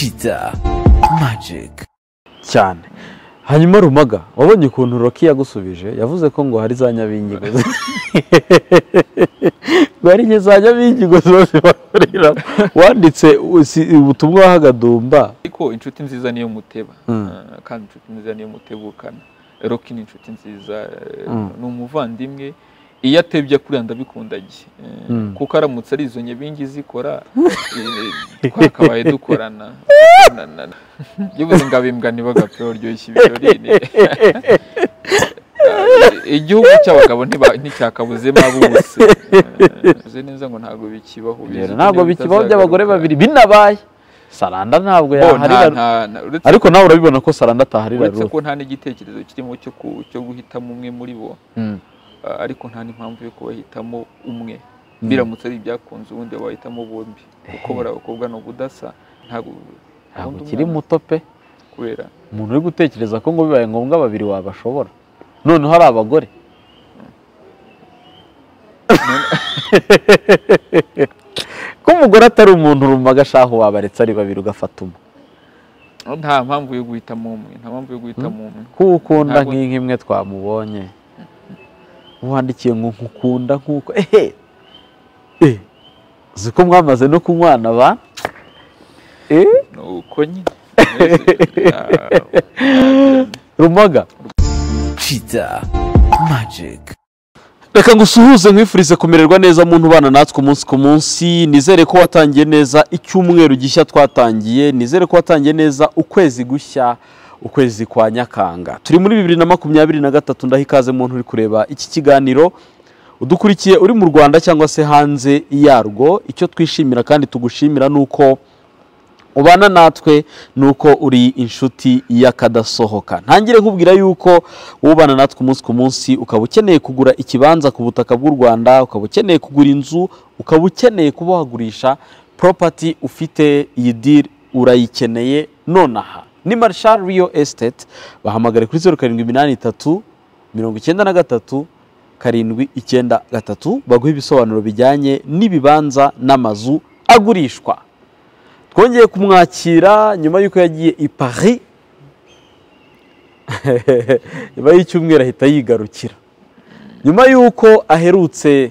Kiza Magic. Cyane. Hanyuma rumaga wabonye ukuntu roki yagusubije yavuze ko ngo hari za nyabingigo ngo hari za nyabingigo ziba zibakorera wanditse ubutumwa wahagadumba ariko inshuti nziza niyo muteba. Mm. Eh, kandi inshuti nziza niyo mutebukana. Roki ni inshuti nziza eh, Mm. ni umuvandimwe. Iyo atebye kuriya ndabikundagiye Eh, Mm. kuko aramutse ari izo nyabingi zikora eh, twakabaye dukorana. Na- na- na- yewe ngabimbwa ntibagapfe baryoshya ibirori Eh, igihugu cy'abagabo nticyakabuzemo Eh, uzi neza ngo ntabwo bikibaho ntabwo bikibaho by'abagore babiri binabaye. Saranda ntabwo nta- yaharira ariko nawe urabibona ko saranda ataharira uretse ko nta n'igitekerezo kirimo cyo guhitamo umwe muri bo. Mm. uh, ariko nta n'impamvu yo kubahitamo umwe. Biramutse ari ibyakunze ubundi wahitamo bombi. Kuko bari abakobwa ni ubudasa ntabwo ukiri muto pe. kubera umuntu uri gutekereza ko ngo bibaye ngombwa babiri wabashobora. Noneho ari abagore. Ko umugore atari umuntu rumaga ashaho wabaretse ari babiri ugafata umwe. Nta mpamvu yo guhitamo umwe nta mpamvu yo guhitamo umwe. Kuko ukunda nk'inka imwe twamubonye. Wandikiye ngo nkukunda nk'uko. Ehe! Eh! Uzi ko mwamaze no kunywana ba? Eh? Ni uko nyine. Rumaga. Kiza Magic. Reka ngo usuhuze nkwifurize kumererwa neza muntu ubana natwe umunsi ku munsi. Nizere ko watangiye neza icyumweru gishya twatangiye. Nizere ko watangiye neza ukwezi gushya. Ukwezi kwa nyakanga. Turi muri bibiri na makumyabiri na gatatu ndaho ikaze muntu uri kureba iki kiganiro. Udukurikiye uri mu rwanda cyangwa se hanze yarwo. Icyo twishimira kandi tugushimira ni uko ubana natwe ni uko uri inshuti y'akadasohoka. Ntangire nkubwira yuko ubana natwe umunsi ku munsi ukaba ukeneye kugura ikibanza ku butaka bw'u rwanda ukaba ukeneye kugura inzu ukaba ukeneye kuba wagurisha poropati ufite iyi diri urayikeneye nonaha. Ni marshal riyo esiteti bahamagare kuri zeru karindwi iminani itatu mirongo icyenda na gatatu karindwi icyenda gatatu. Baguha ibisobanuro bijyanye n'ibibanza n'amazu agurishwa. Twongeye kumwakira nyuma y'uko yagiye i Paris. Nyuma y'icyumweru ahita yigarukira. Nyuma y'uko aherutse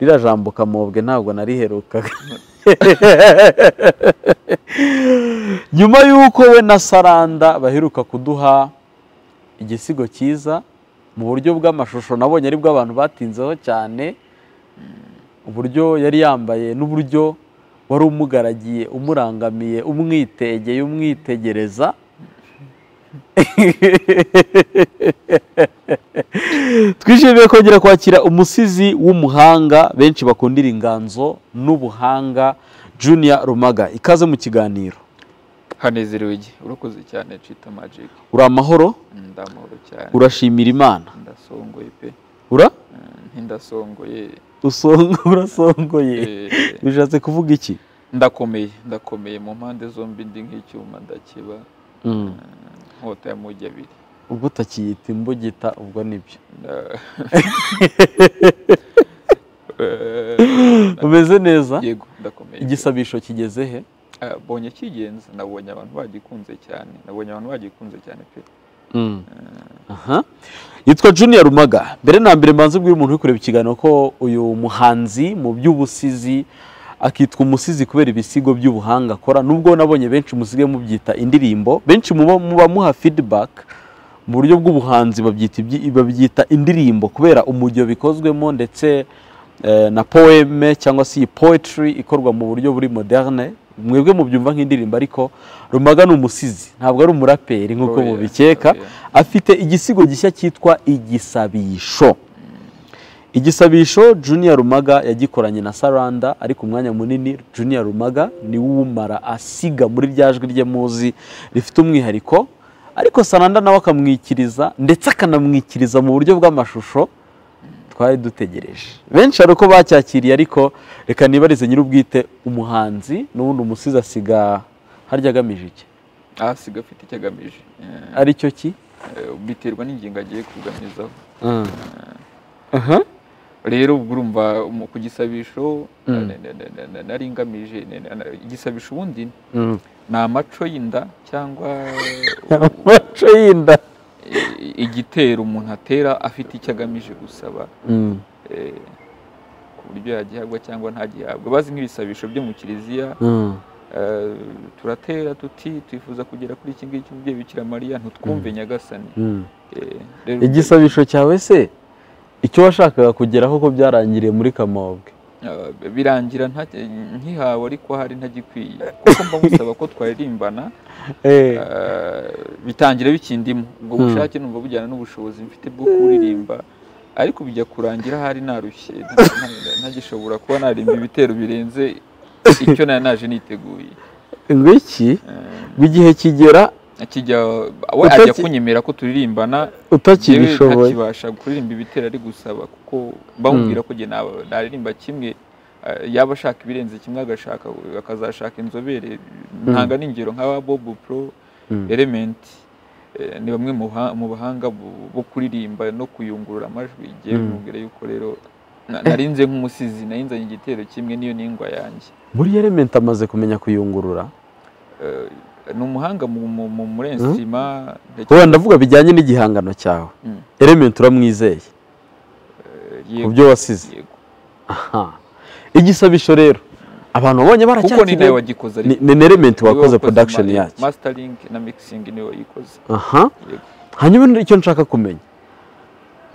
ririya jambo kamobwe ntabwo nariherukaga. nyuma y'uko we na saranda baheruka kuduha igisigo cyiza mu buryo bw'amashusho nabonye ari bwo abantu batinzeho cyane uburyo yari yambaye n'uburyo wari umugaragiye umurangamiye umwitegeye umwitegereza. twishimiye kongera kwakira umusizi w'umuhanga benshi bakundira inganzo n'ubuhanga junior rumaga. Ikaze mu kiganiro. Hanezerewe igihe. Urakoze cyane cita magic. Uri amahoro? Ndamahoro cyane. Urashimira imana? Ndasongoye pe. Ura? Eh, ntindasongoye usonga urasongoye. Eh, bishatse kuvuga iki? Ndakomeye. Ndakomeye. Mu mpande zombi ndi nk'icyuma ndakiba. Mm. nkota ya mugi abiri. Ubwo utakiyita imbugita ubwo ni byo Eh, umeze neza? igisabisho kigeze he? Ah, bonye kigenza nabonye abantu bagikunze cyane nabonye abantu bagikunze cyane pe. Mm. Aha. yitwa junior rumaga. Mbere na mbere mbanze ubwira umuntu uri kureba ikiganiro ko uyu muhanzi mu by'ubusizi akitwa umusizi kubera ibisigo by'ubuhanga akora. Nubwo nabonye benshi musigaye mubyita indirimbo benshi muba muba muha feedback. Mu buryo bw'ubuhanzi babyita indirimbo kubera umujyo bikozwemo ndetse eh, na poeme cyangwa se iyi poetry ikorwa mu buryo buri moderne. Mwebwe mubyumva nk'indirimbo ariko rumaga ni umusizi ntabwo ari umuraperi nk'uko Oh, mubikeka. Oh, afite igisigo gishya cyitwa igisabisho. Igisabisho junior rumaga yagikoranye na saranda ariko umwanya munini junior rumaga ni we uwumara asiga muri rya jwi rye muzi rifite umwihariko ariko saranda nawe akamwikiriza ndetse akanamwikiriza mu buryo bw'amashusho twari dutegereje. Benshi hari uko bacyakiriye ariko reka nibarize nyir'ubwite umuhanzi n'ubundi umusizi asiga harya agamije iki? Ahasiga afite icyo agamije. Eh, ari cyo ki? eh, biterwa n'ingingo agiye kuganizaho. Aha. rero ubwo urumva ku gisabisho Mm. na- nari ngamije igisabisho ubundi Mm. Ni amaco y'inda cyangwa amaco y'inda igitero umuntu atera afite icyo agamije gusaba Mm. eh, ku buryo yagihabwa cyangwa ntagihabwa bazi nk'ibisabisho byo mu kiliziya Mm. eh, turatera tuti twifuza kugera kuri iki ngiki umubyeyi bikira mariya ntitwumve nyagasani Mm. Eh, rero igisabisho cyawe se icyo washakaga kugeraho ko byarangiriye muri kamabwe birangira nkihawe ariko hari ntagikwiye kuko mba musaba ko twaririmbana bitangira bikindimo ubwo bushake numva bujyana n'ubushobozi mfite bwo kuririmba ariko bijya kurangira hari narushye nta- nta- ntagishobora kuba narimba ibitero birenze icyo naje niteguye ngo iki Uh, igihe kigera akijya we ajya kunyemera ko turirimbana utakibishoboye ntakibasha kuririmba ibitero ari gusaba kuko bamubwira ko njye naba- naririmba kimwe eh, yaba ashaka ibirenze kimwe agashaka akazashaka inzobere ntanga n'ingero nk'aba Bob Pro Mm. Element eh, ni bamwe mu ha- mu bahanga bo kuririmba no kuyungurura amajwi igiye Mm. bimubwira yuko rero na- narinze nk'umusizi narinzanye igitero kimwe niyo n'ingwa yanjye muri element amaze kumenya kuyungurura Eh, ni umuhanga mu mu- mu- muri ensima wowe ndavuga bijyanye n'igihangano cyawe. Mm. element uramwizeye ku byo wasize. igisabisho rero abantu babonye baracyakiriye. Ni ni element wakoze production yacyo. Mastering na mixing ni we wayikoze. Aha. Hanyuma icyo nshaka kumenya.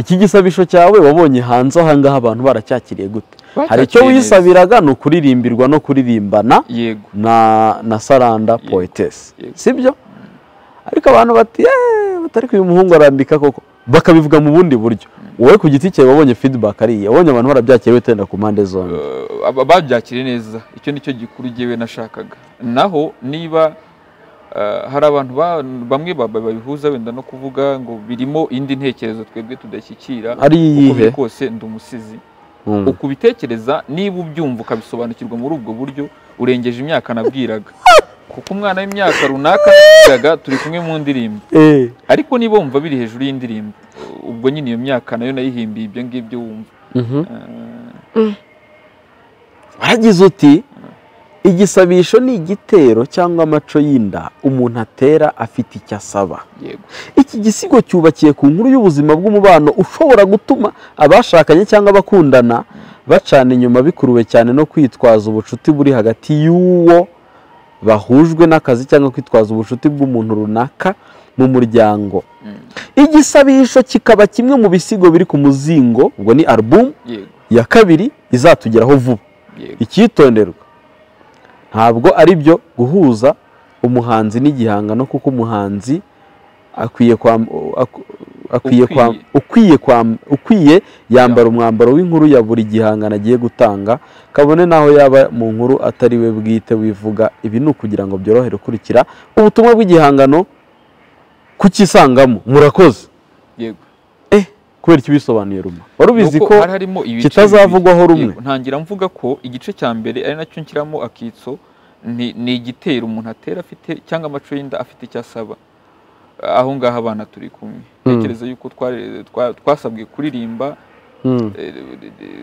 Iki gisabisho cyawe wabonye hanze aha ngaha abantu baracyakiriye gute? Hari icyo wisabiraga ni ukuririmbirwa no kuririmbana na na saranda poetess. Yego. sibyo? Ariko abantu bati "Eh, batari uyu muhungu arandika koko. Bakabivuga mu bundi buryo. Wowe ku giti cyawe wabonye feedback ariye wabonye abantu barabyakiriye witenda ku mpande zombi. Eh, babyakiriye neza. Icyo ni cyo gikuru jyewe nashakaga. Naho niba hari abantu ba- bamwe ba- babihuza wenda no kuvuga ngo birimo indi ntekerezo twebwe tudashyikira ari uko iyihe? biri kose ndi umusizi. Mm. ukubitekereza niba ubyumva ukabisobanukirwa muri ubwo buryo urengeje imyaka nabwiraga. Kuko umwana w'imyaka runaka nabwiraga turi kumwe mu ndirimbo. Eh, ariko niba wumva biri hejuru y'indirimbo ubwo nyine iyo myaka na yo nayihimbiye ibyo ngibyo wumva. Mhm. Eh, waragize uti igisabisho ni igitero cyangwa amaco y'inda. Umuntu atera afite icyo asaba. Yego. Iki gisigo cyubakiye ku nkuru y'ubuzima bw'umubano ushobora gutuma abashakanye cyangwa abakundana bacana inyuma bikuruwe cyane no kwitwaza ubucuti buri hagati y'uwo bahujwe n'akazi cyangwa kwitwaza ubucuti bw'umuntu runaka mu muryango. Mm. igisabisho kikaba kimwe mu bisigo biri ku muzingo ubwo ni alubumu ya kabiri izatugeraho vuba. Icyitonderwa ntabwo ari byo guhuza umuhanzi n'igihangano kuko umuhanzi akwiye ak- akwiye kwam- ukwiye kwam- ukwiye yambara umwambaro w'inkuru ya buri gihangano agiye gutanga kabone n'aho yaba mu nkuru atari we bwite wivuga ibi ni ukugira ngo byorohere ukurikira ubutumwa bw'igihangano kukisangamo murakoze. Kubera icyo bisobanuye ruma wari ubizi ko kitazavugwaho rumwe. Ntangira mvuga ko igice cya mbere ari na cyo nshyiramo akitso ni, igitero umuntu atera afite cyangwa amaco y'inda afite icyo asaba aho ngaho abana turi kumwe Mm. ntekereza yuko twasabwe kuririmba Mm, eh,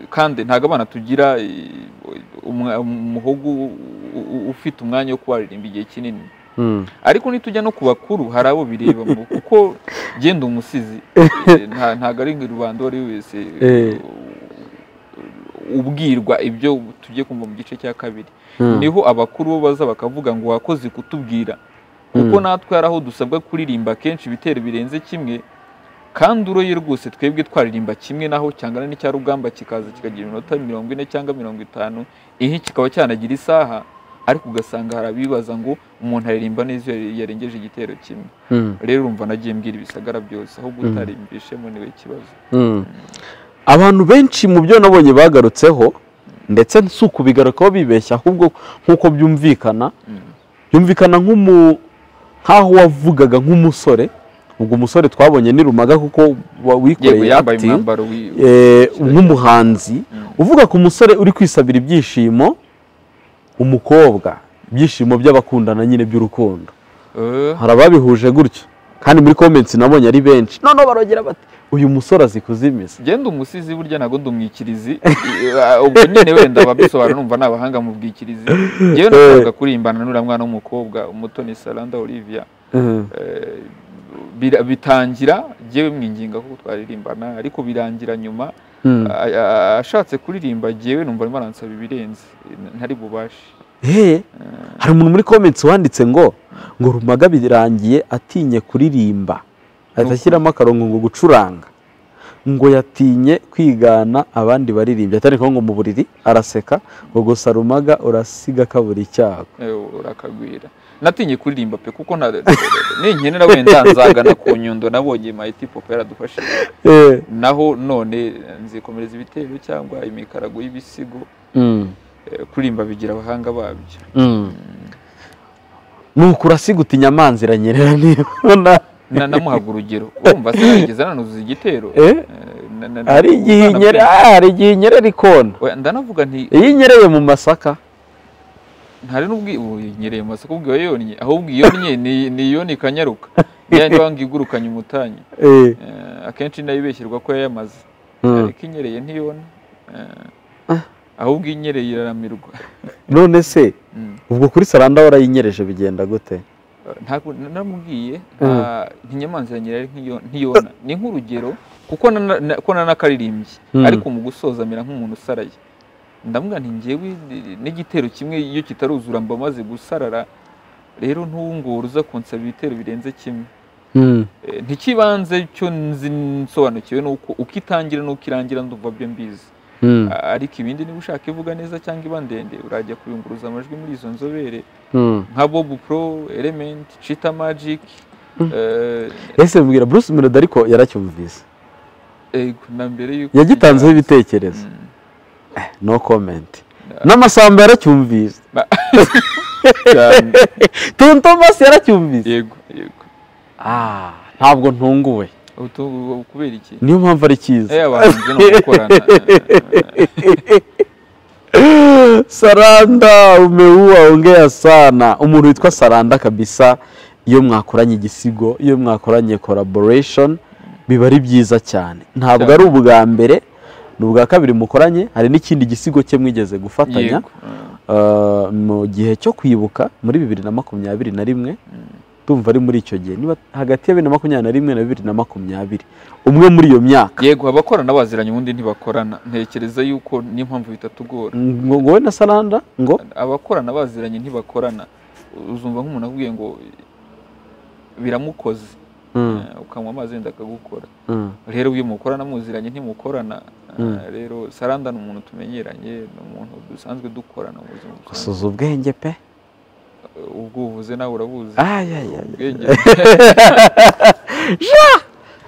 kandi ntabwo abana tugira eh, umuhogo ufite umwanya wo kubaririmba igihe kinini. Ariko nitujya no ku bakuru hari abo bireba kuko genda umusizi nta- ntabwo ari rubanda uwo ari we wese Eh. ubwirwa ibyo tugiye kumva mu gice cya kabiri Mm. ni ho abakuru bo baza bakavuga ngo wakoze kutubwira kuko Mm. natwe hari aho dusabwa kuririmba kenshi ibitero birenze kimwe kandi uroye rwose twebwe twaririmba kimwe naho cyangana n'icya rugamba kikaza kikagira iminota mirongo ine cyangwa mirongo itanu ihe kikaba cyanagira isaha ariko ugasanga hari abibaza ngo umuntu aririmba neza iyo yarengeje igitero kimwe. Mm. rero urumva nagiye mbwira ibisagara byose ahubwo utarimbishemo ni we ikibazo Mm. abantu benshi mu byo nabonye bagarutseho ndetse si ukubigarukaho bibeshya ahubwo nk'uko byumvikana byumvikana nk'umu nk'aho wavugaga nk'umusore. Ubwo umusore twabonye ni rumaga kuko wikoreye wi- eh, nk'umuhanzi. Uvuga ku musore uri kwisabira ibyishimo umukobwa ibyishimo by'abakundana nyine by'urukundo. Eh, hari ababihuje gutyo kandi muri comments nabonye ari benshi. Noneho barongera bati uyu musore azi kuzimiza. Genda umusizi burya ntabwo ndi umwikirizi Eh, ubwo nyine wenda ababisobanura numva ni abahanga mu bwikirizi. Ngewe nakoraga kurimbana n'uriya mwana w'umukobwa umutoni saranda olivia. Mhm. Eh, bitangira jyewe mwinginga ko twaririmbana ariko birangira nyuma. Ashatse kuririmba jyewe numva arimo aransaba ibirenze. Ntari bubashe Hey, hari umuntu muri comments wanditse ngo ngo rumaga birangiye atinye kuririmba. Ahita ashyiramo akarongo ngo gucuranga. Ngo yatinye kwigana abandi baririmbyi. Atari ngo mu buriri araseka ngo gusa rumaga urasiga kabura icyago. Eh, urakagwira. Natinye kuririmba pe kuko ninkenera wenda nzagana ku nyundo nabonye mayiti popo yaradufashije. Eh, naho none nzikomereza ibitero cyangwa imikarago y'ibisigo mm, eh, kuririmba bigira abahanga babyo. Mm. nuko urasiga uti nyamanza iranyerera nibona. Na- namuhaga urugero. Urumva se narigeze nanuzuza igitero? Hari igihe inyerera ikona. Ndanavuga nti iyo inyereye mu masaka. Ntari n'ubwi nyereye masako ubwo yonnye ahubwo iyonnye ni ni iyoni ikanyaruka niyo niba ngo igurukanye umutanyi. Eh, Eh, akenshi na yo ibeshyirwa ko yayamaze. Mm. ariko inyereye ntiyona Eh, ahubwo inyereye iraramirwa. None se Mm. ubwo kuri saranda warayinyereje bigenda gute? Ntabwo namubwiye nta ntinyamanza ya nyirayo ntiyo- ntiyona ni nk'urugero kuko nana- na- ko nanakaririmbye Mm. ariko mu gusoza amera nk'umuntu usaraye. Ndamubwira nti njyewe n'igitero kimwe iyo kitaruzura mba maze gusarara rero ntungure uza kunsaba ibitero birenze kimwe Mm. Eh, ntikibanze cyo nzi nsobanukiwe nuko uko itangira n'uko irangira ndumva byo mbizi Mm. A- ariko ibindi niba ushaka ivuga neza cyangwa iba ndende urajya kuyunguruza amajwi muri izo nzobere Mm. nka bob pro element chita magic eh, ese mbwira bruce melody ariko yaracyumvise ego, na mbere yuko yagitanzeho ibitekerezo. No comment. N'amasamba yaracyumvise cyane tonto masi yaracyumvise yego yego. Ah, ntabwo ntunguwe. Kubera iki? Niyo mpamvu ari cyiza. Eh saranda umeua ongea sana. Umuntu witwa saranda kabisa. Iyo mwakoranye igisigo iyo mwakoranye collaboration biba ari byiza cyane. Ntabwo ari ubwa mbere. Ni ubwa kabiri mukoranye hari n'ikindi gisigo cye mwigeze gufatanya Uh, mu gihe cyo kwibuka muri bibiri na makumyabiri na rimwe tumva ari muri icyo gihe. Niba hagati ya bibiri na makumyabiri na rimwe na bibiri na makumyabiri umwe muri iyo myaka. Yego abakorana baziranye ubundi ntibakorana. Ntekereza yuko niyo mpamvu bitatugora. Ngo ngo we na saranda ngo? Abakorana baziranye ntibakorana. Uzumva nk'umuntu akubwiye ngo biramukoze. Mm, ukanywa amazi wenda akagukora. Mm. rero iyo mukorana muziranye ntimukorana. Eh, Mm. rero saranda ni umuntu tumenyeranye ni umuntu dusanzwe dukorana mu buzima gusuza ubwenge pe. Eh, ubwo uvuze nawe urabuzi. Ubwenge.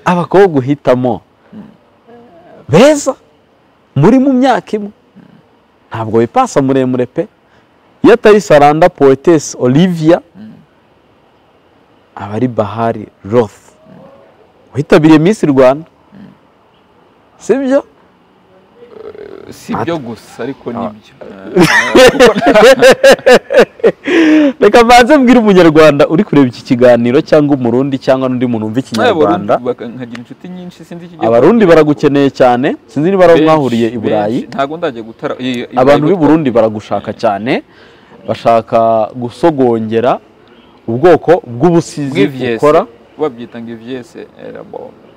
Abakobwa uhitamo beza? Muri mu myaka imwe. Ntabwo wipasa muremure pe. Iyo atari saranda olivia aba ari bahari roth. Witabiriye miss rwanda? Sibyo? Si byo gusa ariko ni byo. Reka mbanze mbwire umunyarwanda uri kureba iki kiganiro cyangwa umurundi cyangwa n'undi muntu wumva ikinyarwanda nkagira inshuti nyinshi sinzi ikijya abarundi baragukeneye cyane sinzi niba ari mwahuriye i burayi. ntabwo ndajya gutara abantu b'i burundi baragushaka cyane bashaka gusogongera ubwoko bw'ubusizi bw'ivyese ukora. Babyita ngo ivyese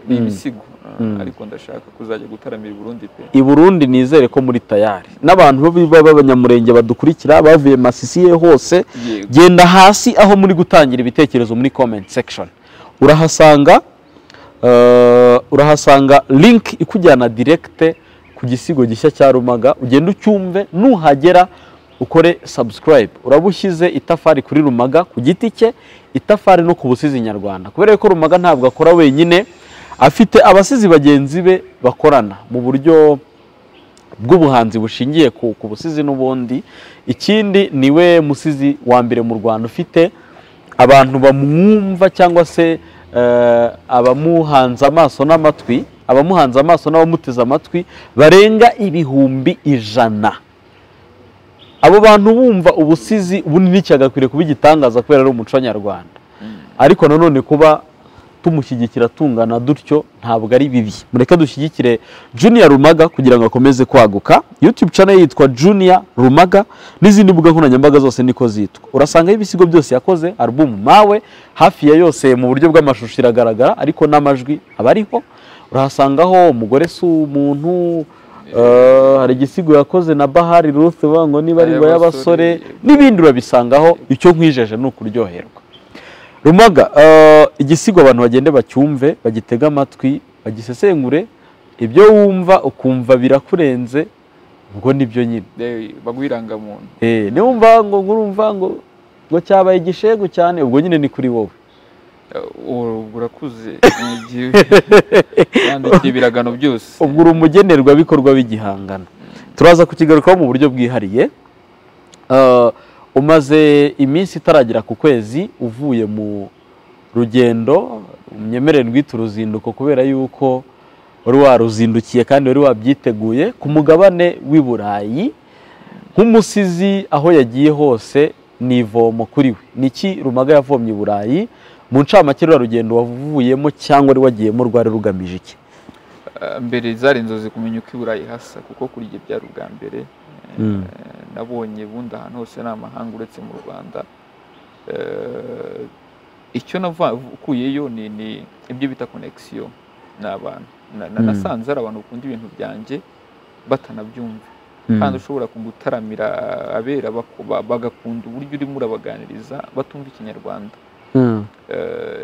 Mm. ibisigo. Eh, Mm. ariko ndashaka kuzajya gutaramira i Burundi pe. I burundi nizere ko muri tayari. N'abantu b'abanyamurenge badukurikira bavuye masisi ye hose genda hasi aho muri gutangira ibitekerezo muri comment section. Urahasanga eh, urahasanga link ikujyana direct ku gisigo gishya cya rumaga. Ugenda ucyumve nuhagera ukore subscribe. Uraba ushyize itafari kuri rumaga ku giti cye itafari no ku busizi nyarwanda. Kubera ko rumaga ntabwo akora wenyine afite abasizi bagenzi be bakorana mu buryo bw'ubuhanzi bushingiye ku, busizi n'ubundi. Ikindi ni we musizi wa mbere mu rwanda ufite abantu bamwumva cyangwa se eh, abamuhanze amaso n'amatwi abamuhanze amaso n'abamuteze amatwi barenga ibihumbi ijana. Abo bantu bumva ubusizi ubundi nticyagakwiriye kuba igitangaza kubera ari umuco nyarwanda. Ariko nanone kuba tumushyigikira tungana dutyo ntabwo ari bibi. Mureke dushyigikire junior rumaga kugira ngo akomeze kwaguka. Youtube channel yitwa junior rumaga n'izindi mbuga nkoranyambaga zose niko zitwa. Urasangaho ibisigo byose yakoze album mawe hafi ya yose mu buryo bw'amashusho iragaragara ariko n'amajwi aba ariho. Urahasangaho umugore si umuntu hari igisigo yakoze na bahari ruth uvuga ngo niba ari ngo y'abasore n'ibindi urabisangaho icyo nkwijeje ni ukuryoherwa. Rumaga eh, igisigo abantu bagende bacyumve bagitege amatwi bagisesengure ibyo wumva ukumva birakurenze ubwo ni byo nyine. Eh, baguha irangamuntu Eh, niwumva ngo ngurumva ngo ngo cyabaye igishegu cyane ubwo nyine ni kuri wowe. Eh, urakuze Igihe- yandikiye ibiragano byose. Ubwo uri umugenerwabikorwa w'igihangano. Turaza kukigarukaho mu buryo bwihariye. Eh, umaze iminsi itaragera ku kwezi uvuye mu rugendo unyemerere rwita uruzinduko kubera yuko wari waruzindukiye kandi wari wabyiteguye ku mugabane w'i burayi nk'umusizi aho yagiye hose ni ivomo kuri we. Niki rumaga yavomye i burayi? Mu ncamake ruriya rugendo wavuyemo cyangwa wari wagiyemo rwari rugamije iki Eh, mbere zari inzozi kumenya uko i burayi hasa kuko kuri ibyo byari ubwa mbere Eh, Mm. nabonye bundi ahantu hose ni amahanga uretse mu rwanda Eh, icyo navukuyeyo ni ni ibyo bita konegisiyo ni abantu Na- na- Mm. nasanze hari abantu bakunda ibintu byanjye batanabyumva Mm. kandi ushobora kugutaramira abera bagakunda uburyo urimo urabaganiriza batumva ikinyarwanda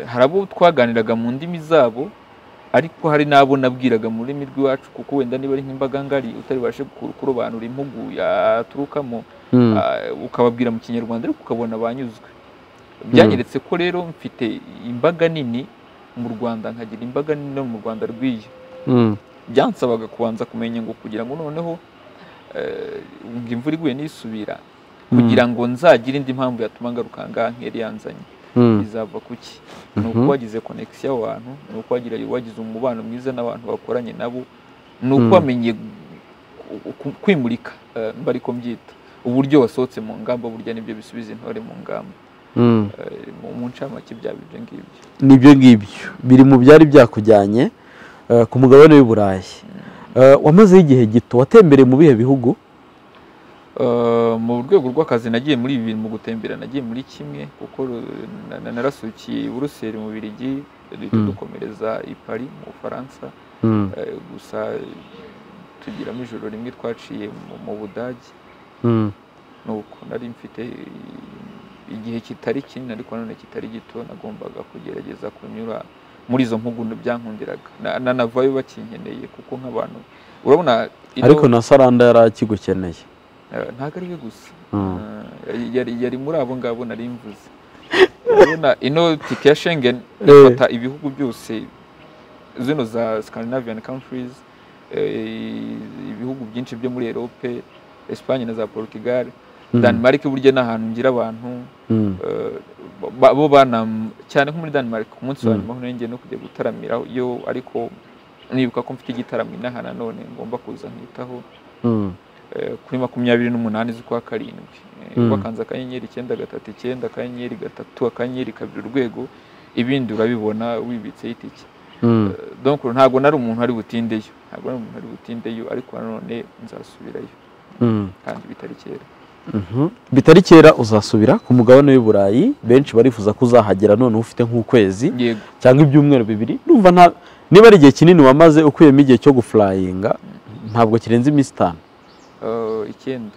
hari abo twaganiraga mu ndimi zabo ariko hari n'abo nabwiraga mu rurimi rw'iwacu kuko wenda niba ari nk'imbaga ngari utari bubashe ku- kurobanura impugu yaturukamo Mm. ah, ukababwira mu kinyarwanda ariko ukabona banyuzwe. Byanyeretse ko rero mfite imbaga nini mu rwanda nkagira imbaga nini no mu rwanda rw'iyo byansabaga kubanza kumenya ngo kugira ngo noneho eh, imvura iguye nisubira kugira ngo nzagire indi mpamvu yatuma ngaruka ngaha nk'iyari yanzanye. Bizava kuki? Ni uko Mhm. wagize konegisiyo y'abantu ni uko wagize umubano mwiza n'abantu bakoranye nabo ni uko Mm. wamenye kwimurika eh, ariko mbyita uburyo wasohotse mu ngamba burya ni byo bisubiza intore mu ngamba. Mm. Eh, mu- ncamake byaba ibyo ngibyo. Nibyo ngibyo. Biri mu byari byakujyanye eh, ku mugabane w'i burayi. Eh, wamazeho igihe gito watembereye mu bihe bihugu mu rwego rw'akazi nagiye muri bibiri mu gutembera nagiye muri kimwe kuko narasukiye buruseli mu birigi duhita Mm. dukomereza i paris mu bufaransa Mm. Eh, gusa tugiramo ijoro rimwe twaciye mu- budage Mm. nuko nari mfite igihe kitari kinini ariko nanone kitari gito nagombaga kugerageza kunyura muri izo mpugu byankundiraga Na- nanavayo bakinkeneye kuko nk'abantu urabona ariko na saranda yari akigukeneye Eh, ntabwo ari we gusa Mm. Eh, yari muri abo ngabo nari mvuze urabona ino tike ya Schengen Eh. ifata ibihugu byose zino za Scandinavian countries eh, ibihugu byinshi byo muri Europe Espagne na za Portugal Mm. Denmark burya ni ahantu ngira abantu Mm. eh, bo bana cyane nko muri Denmark ku munsi wa nyuma ngiye no kujya gutaramira yo ariko nibuka ko mfite igitaramo inaha nanone ngomba kuza nkitaho eh, kuri makumyabiri n'umunani z'ukwa karindwi. Eh, Mm. wakanze akanyenyeri icyenda gatatu icyenda akanyenyeri gatatu akanyenyeri kabiri urwego. Ibindi urabibona wibitseho itike Mm. Eh, ntabwo nari umuntu ari butindeyo. Ntabwo nari umuntu ari butindeyo ariko nanone nzasubirayo. Mm. kandi bitari kera. Mhm. bitari kera uzasubira ku mugabane w'i burayi. Benshi barifuza ko uzahagera none ufite nk'ukwezi. Cyangwa ibyumweru bibiri. Niba ari igihe kinini wamaze ukuyemo igihe cyo gufurayinga ntabwo kirenze iminsi itanu. Eh, icyenda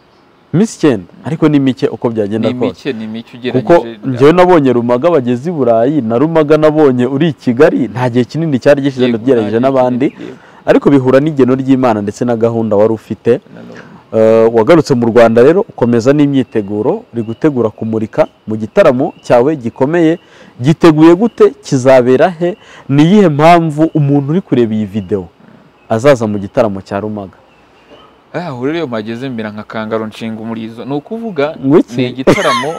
iminsi icyenda ariko ni mike uko byagenda kose? ni mike kuko ugereranyije njyewe nabonye rumaga bageze i burayi na rumaga nabonye uri i kigali nta gihe kinini cyari gishize ugereranyije n'abandi. ariko bihura n'igeno ry'imana ndetse na gahunda wari ufite. Eh, wagarutse mu rwanda rero ukomeza n'imyiteguro uri gutegura kumurika mu gitaramo cyawe gikomeye. Giteguye gute? Kizabera he? Ni iyihe mpamvu umuntu uri kureba iyi videwo azaza mu gitaramo cya rumaga? Aho rero iyo mpageze mbera nka kangaro nshinga umurizo. Ni ukuvuga ni igitaramo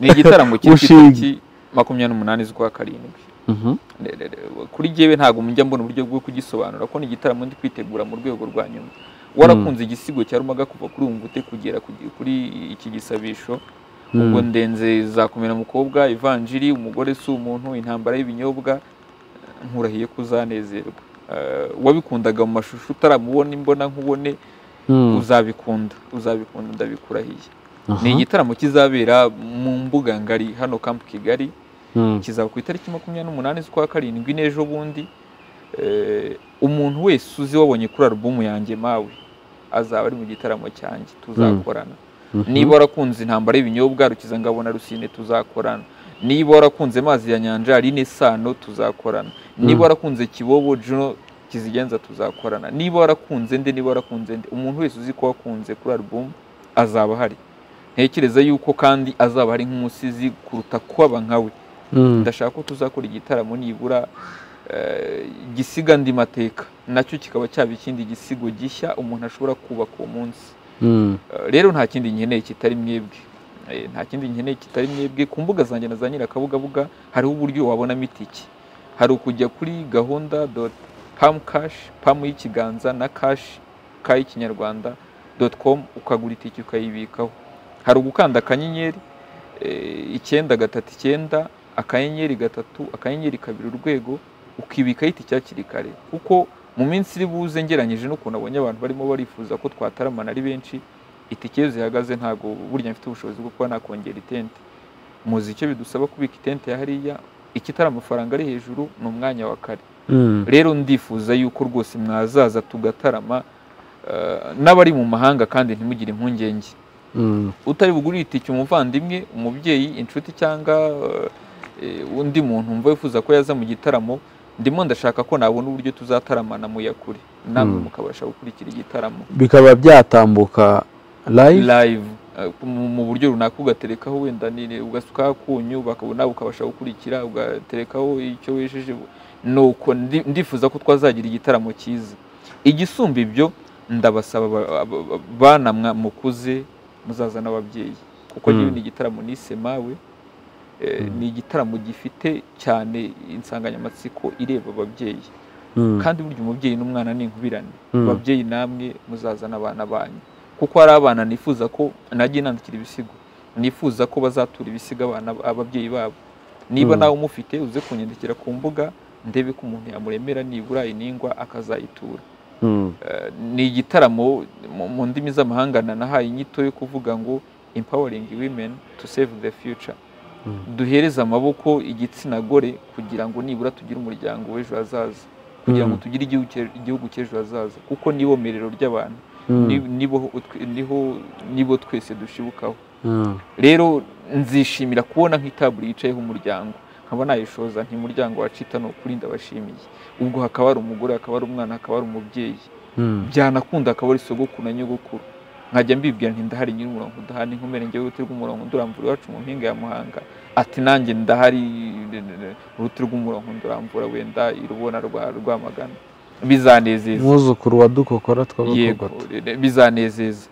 ni igitaramo kiri ku Ushinga. itariki makumyabiri n'umunani z'ukwa karindwi. Ne- kuri jyewe ntabwo mujya mbona uburyo bwo kugisobanura ko ni igitaramo ndi kwitegura mu rwego rwa nyuma. Warakunze igisigo cya rumaga kuva kuri ubu ngute kugera kuri iki gisabisho? Mm. ubwo ndenze zakumira umukobwa ivanjiri umugore si umuntu intambara y'ibinyobwa nkurahiye ko uzanezerwa wabikundaga mu mashusho utaramubona imbona nkubone Mm. uzabikunda uzabikunda ndabikurahiye ni igitaramo kizabera mu mbuga ngari hano kampu kigali Mm. kizaba ku itariki makumyabiri n'umunani z'ukwa karindwi n'ejo bundi Eh, umuntu wese uzi wabonye kuri alubumu yanjye mawe azaba ari mu gitaramo cyanjye tuzakorana Mhm. niba warakunze intambara y'ibinyobwa rukiza ngabona rusine tuzakorana niba warakunze amazi ya nyanja aline sano tuzakorana. Niba warakunze kibobo juno kizigenza tuzakorana. Niba warakunze nde niba warakunze nde. Umuntu wese uzi ko wakunze kuri alubumu azaba ahari. Ntekereza yuko kandi azaba ari nk'umusizi kuruta kwaba nkawe. Mm. ndashaka ko tuzakora igitaramo nibura eh, gisiga andi mateka na cyo kikaba cyaba ikindi gisigo gishya umuntu ashobora kubaka uwo munsi. Mm. Eh, rero nta kindi nkeneye kitari mwebwe. Nta kindi nkeneye kitari mwebwe. Ku mbuga zanjye na za nyirakabugabuga hariho uburyo wabonamo itike hari ukujya kuri gahunda dot pamu kashi pamu y'ikiganza na kashi ka y'ikinyarwanda dot com ukagura itike ukayibikaho. Hari ugukanda akanyenyeri eh, icyenda gatatu icyenda akanyenyeri gatatu akanyenyeri kabiri urwego ukibikaho itike hakiri kare. Kuko mu minsi iri buze ngeranyije n'ukuntu abonye abantu barimo barifuza ko twataramana ari benshi itike iyo zihagaze ntabwo burya mfite ubushobozi bwo kuba nakongera itente muzi icyo bidusaba kubika itente ya hariya ikitari amafaranga ari hejuru ni umwanya wa kare Mm. rero ndifuza yuko rwose mwazaza tugatarama eh, n'abari mu mahanga kandi ntimugire impungenge Mm. utari bugurire itike umuvandimwe umubyeyi inshuti cyangwa eh, undi muntu mva wifuza ko yaza mu gitaramo ndimo ndashaka ko nabona uburyo tuzataramana muyakure namwe Mm. mukabasha gukurikira igitaramo bikaba byatambuka live? Eh, mu buryo runaka ugaterekaho wenda ugasukaho akunyu bakabona ukabasha gukurikira ugaterekaho icyo wejeje nuko ndi- ndifuza ko twazagira igitaramo cyiza. Igisumba ibyo ndabasaba ba- ba- ba- bana mukuze muzaza n'ababyeyi kuko Mm. njyewe ni igitaramo nise mawe eh, Mm. ni igitaramo gifite cyane insanganyamatsiko ireba ababyeyi. Mm. kandi burya umubyeyi n'umwana ni inkubirane ababyeyi namwe muzazana abana banyu. Kuko hari abana nifuza ko nagiye nandikira ibisigo nifuza ko bazatura ibisiga abana ababyeyi babo. Niba Mm. nawe umufite uze kunyandikira ku mbuga ndebe ko umuntu yamuremera nibura iningwa akazayitura. Mm. Eh, ni igitaramo mu- ndimi z'amahanga nanahaye inyito yo kuvuga ngo empowering women to save the future. Mm. duhereze amaboko igitsina gore kugira ngo nibura tugire umuryango w'ejo hazaza. Kugira ngo tugire igihugu cye- igihugu cy'ejo hazaza. Kuko nibo merero ry'abantu. Nibo ni ho nibo twese dushibukaho. Mm. rero nzishimira kubona nk'itaburo yicayeho umuryango. Nkaba nayishoza nti muryango wacita ni ukuri ndabashimiye. Ubwo hakaba hari umugore hakaba hari umwana hakaba hari umubyeyi. Mm. byanakunda akaba ari sogokuru na nyogokuru. Nkajya mbibwira nti ndahari nyiri umurongo udahari nkomere njyewe uruti rw'umurongo nduramvura iwacu mu mpinga ya muhanga. Ati nanjye ndahari uruti rw'umurongo nduramvura wenda irubona rwa rwamagana. Bizanezeza umwuzukuru wa dukokora twabakogota bizanezeza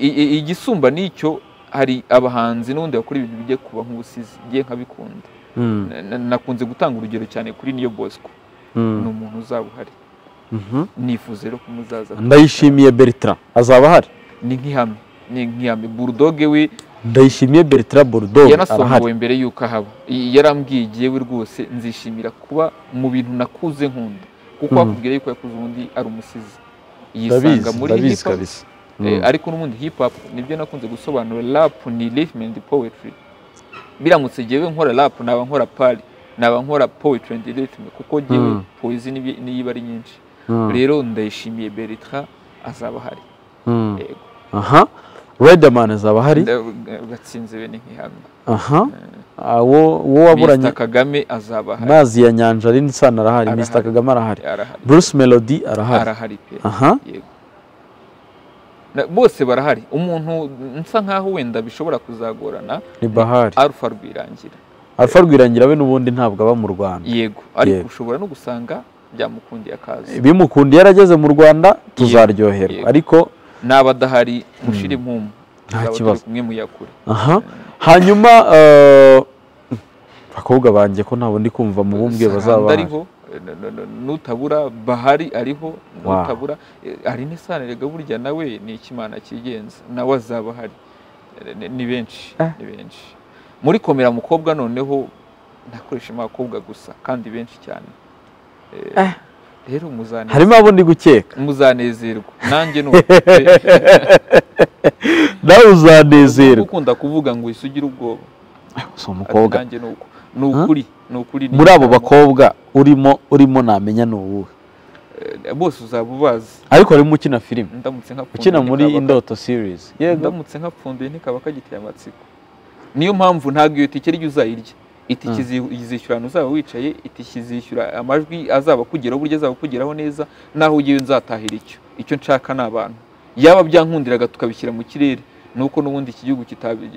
I- i- igisumba n'icyo hari abahanzi n'ubundi bakora ibintu bijya kuba nk'ubusizi ngiye nkabikunda. Mm. Na- nakunze gutanga urugero cyane kuri niyo bosco. Mm. ni umuntu uzaba uhari Mhm. nifuza rero ko muzaza ndayishimiye bertrand. Azaba ahari? Ni nk'ihame. Ni nk'ihame. Burudoge we ndayishimiye bertrand bourdog yanasongowe arahari. mbere y'uko ahaba. Yarambwiye igiyewe rwose. Nzishimira kuba mu bintu nakuze nkunda. Kuko Mm. wakubwira yuko yakuze ubundi ari umusizi. Yisanga muri hip hop Eh, Mm. ariko n'ubundi hip hop ni byo nakunze gusobanura rap ni rhythm and poetry. Biramutse jyewe nkora rap naba nkora pali naba nkora poetry and rhythm kuko jyewe Mm. poezi niyo iba ari nyinshi. Rero ndayishimiye Bertrand azaba ahari. Aha. Riderman azaba ahari? Gatsinze be ni nk'ihamwe aha. Ah, wo wo waburanye Kagame azaba ahari. Mazi ya nyanja ari nisana arahari mr kagame arahari. Bruce melody arahari. Arahari pe. Aha. Bose barahari. Umuntu nsa nkaho wenda bishobora kuzagorana. Ni bahari. Alpha Rwirangira. Alpha rwirangira we n'ubundi ntabwo aba mu rwanda. Yego. Ariko ushobora no gusanga byamukundiye akazi. Bimukundiye yarageze mu rwanda tuzaryoherwa. Ariko n'aba adahari mushire impumu Nta kibazo. kumwe muyakure aha. Hanyuma eh, bakobwa banjye ko ntabwo ndi kumva mu bumbwe bazaba n- nutabura bahari ariho? Nutabura? Eh, hari n'isanire burya nawe ni ikimana cyigenza nawe azaba ahari. Ni- benshi Eh. ni benshi. Muri komera mukobwa noneho nakoresha abakobwa gusa kandi benshi cyane. Eh, Eh. Rero muzanezerwa harimo abo ndi gukeka. Muzanezerwa nanjye ni nawe uzanezerwa ukunda kuvuga ngo uhise ugira ubwoba. Si umukobwa. Nanjye ni ukuri ni ukuri muri abo bakobwa urimo urimo namenya ni uwuhe? Eh, bose uzaba ubazi. Ariko harimo ukina filime ukina muri indoto series. Yego. Ndamutse nkapfunduye ntikaba kagiteye amatsiko. Niyo mpamvu ntabwo iyo tike uzayirya. Itike izi- izishyura ahantu uzaba wicaye itike izishyura amajwi azaba akugeraho uburyo azaba akugeraho neza naho ugiye nzatahira icyo icyo nshaka ni abantu yaba byankundiraga tukabishyira mu kirere nuko n'ubundi iki gihugu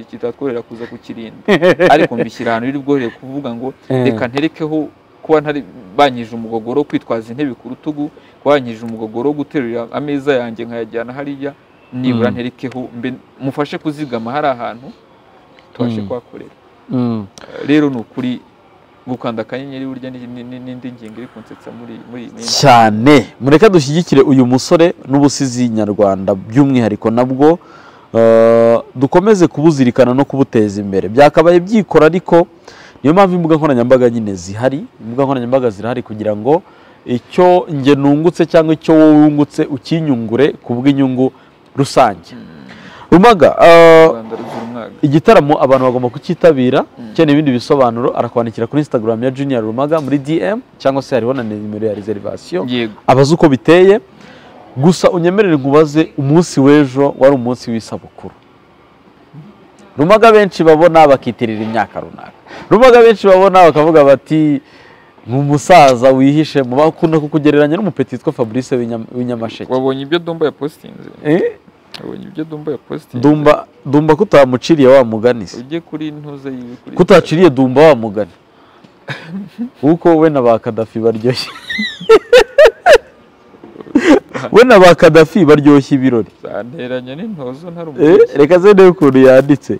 kitatworera kuza kukirinda ariko mbishyira ahantu biri bworohere kuvuga ngo Eh. reka nterekeho kuba ntari banyije umugogoro wo kwitwaza intebe ku rutugu kuba banyije umugogoro wo guterura ameza yanjye nkayajyana hariya nibura Mm. nterekeho mufashe kuzigama hari ahantu tubashe Mm. kuhakorera rero ni ukuri gukanda akanyenyeri burya ni- ni- ni- n'indi ngingo iri kunsetsa muri iyi minsi? Cyane. Mureke dushyigikire uyu musore n'ubusizi nyarwanda. By'umwihariko nabwo eh, dukomeze kubuzirikana no kubuteza imbere. Byakabaye byikora ariko niyo mpamvu imbuga nkoranyambaga nyine zihari. Imbuga nkoranyambaga zirahari kugira ngo icyo nge nungutse cyangwa icyo wowe wungutse ukinyungure ku bw'inyungu rusange. Rumaga eh, u rwanda ruzira umwaga. igitaramo abantu bagomba kucyitabira ukeneye ibindi bisobanuro arakwandikira kuri instagram ya junior rumaga muri dm cyangwa se hariho na nimero ya reservation. Abazi uko biteye gusa unyemerere nkubaze umunsi w'ejo wari umunsi w'isabukuru. Rumaga benshi babona bakitirira imyaka runaka. Rumaga benshi babona bakavuga bati ni umusaza wihishe mu bakunda kukugereranya n'umupeti witwa fabrice w'inyam- w'inyamasheke. Wabonye ibyo dumba yapositinze Wabonye ibyo dumba yapositinze dumba dumba ko utamuciriye wa mugani se? Ujye kuri ntuze yiwe kuri ko utaciriye dumba wa mugani? Kuko we na ba kadafi baryoshye. We na ba kadafi baryoshye ibirori. Zanteranya n'intozo ntari Eh, umukozi reka ze ndebe ukuntu yanditse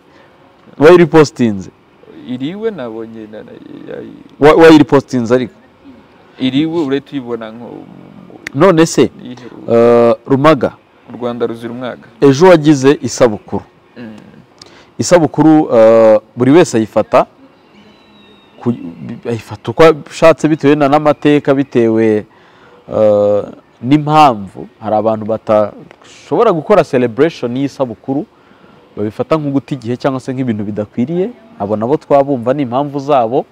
wayiripositinze iriwe nabonye wayiripositinze ariko? Iriwe urahita uyibona nko none se eh, rumaga. U rwanda ruzira umwaga. Ejo wagize isabukuru. Mm. isabukuru eh, buri wese ayifata ayifata uko ashatse bitewe na n'amateka bitewe eh, n'impamvu. Hari abantu batashobora gukora celebration y'isabukuru babifata nko guta igihe cyangwa se nk'ibintu bidakwiriye. Abo nabo twabumva ni impamvu zabo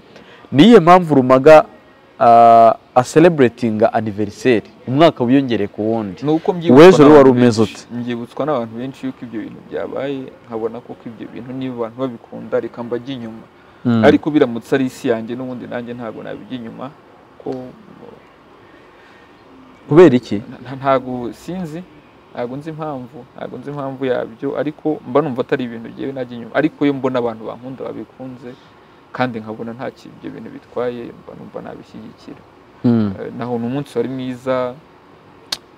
niyihe mpamvu rumaga acelebratinga anniversaire umwaka wiyongereye ku wundi. Rero wari umeze ute? mbyibutswa n'abantu benshi yuko ibyo bintu byabaye nkabona koko ibyo bintu niba abantu babikunda reka mbajye inyuma. Mm. ariko biramutse ari isi yanjye n'ubundi nanjye ntabwo nabijya inyuma ko kubera iki? Nta- ntabwo sinzi ntabwo nzi impamvu ntabwo nzi impamvu yabyo ariko mba numva atari ibintu ngewe najya inyuma. Ariko iyo mbona abantu bankunda babikunze kandi nkabona nta ibyo bintu bitwaye mba numva nabishyigikira. Naho ni umunsi wari mwiza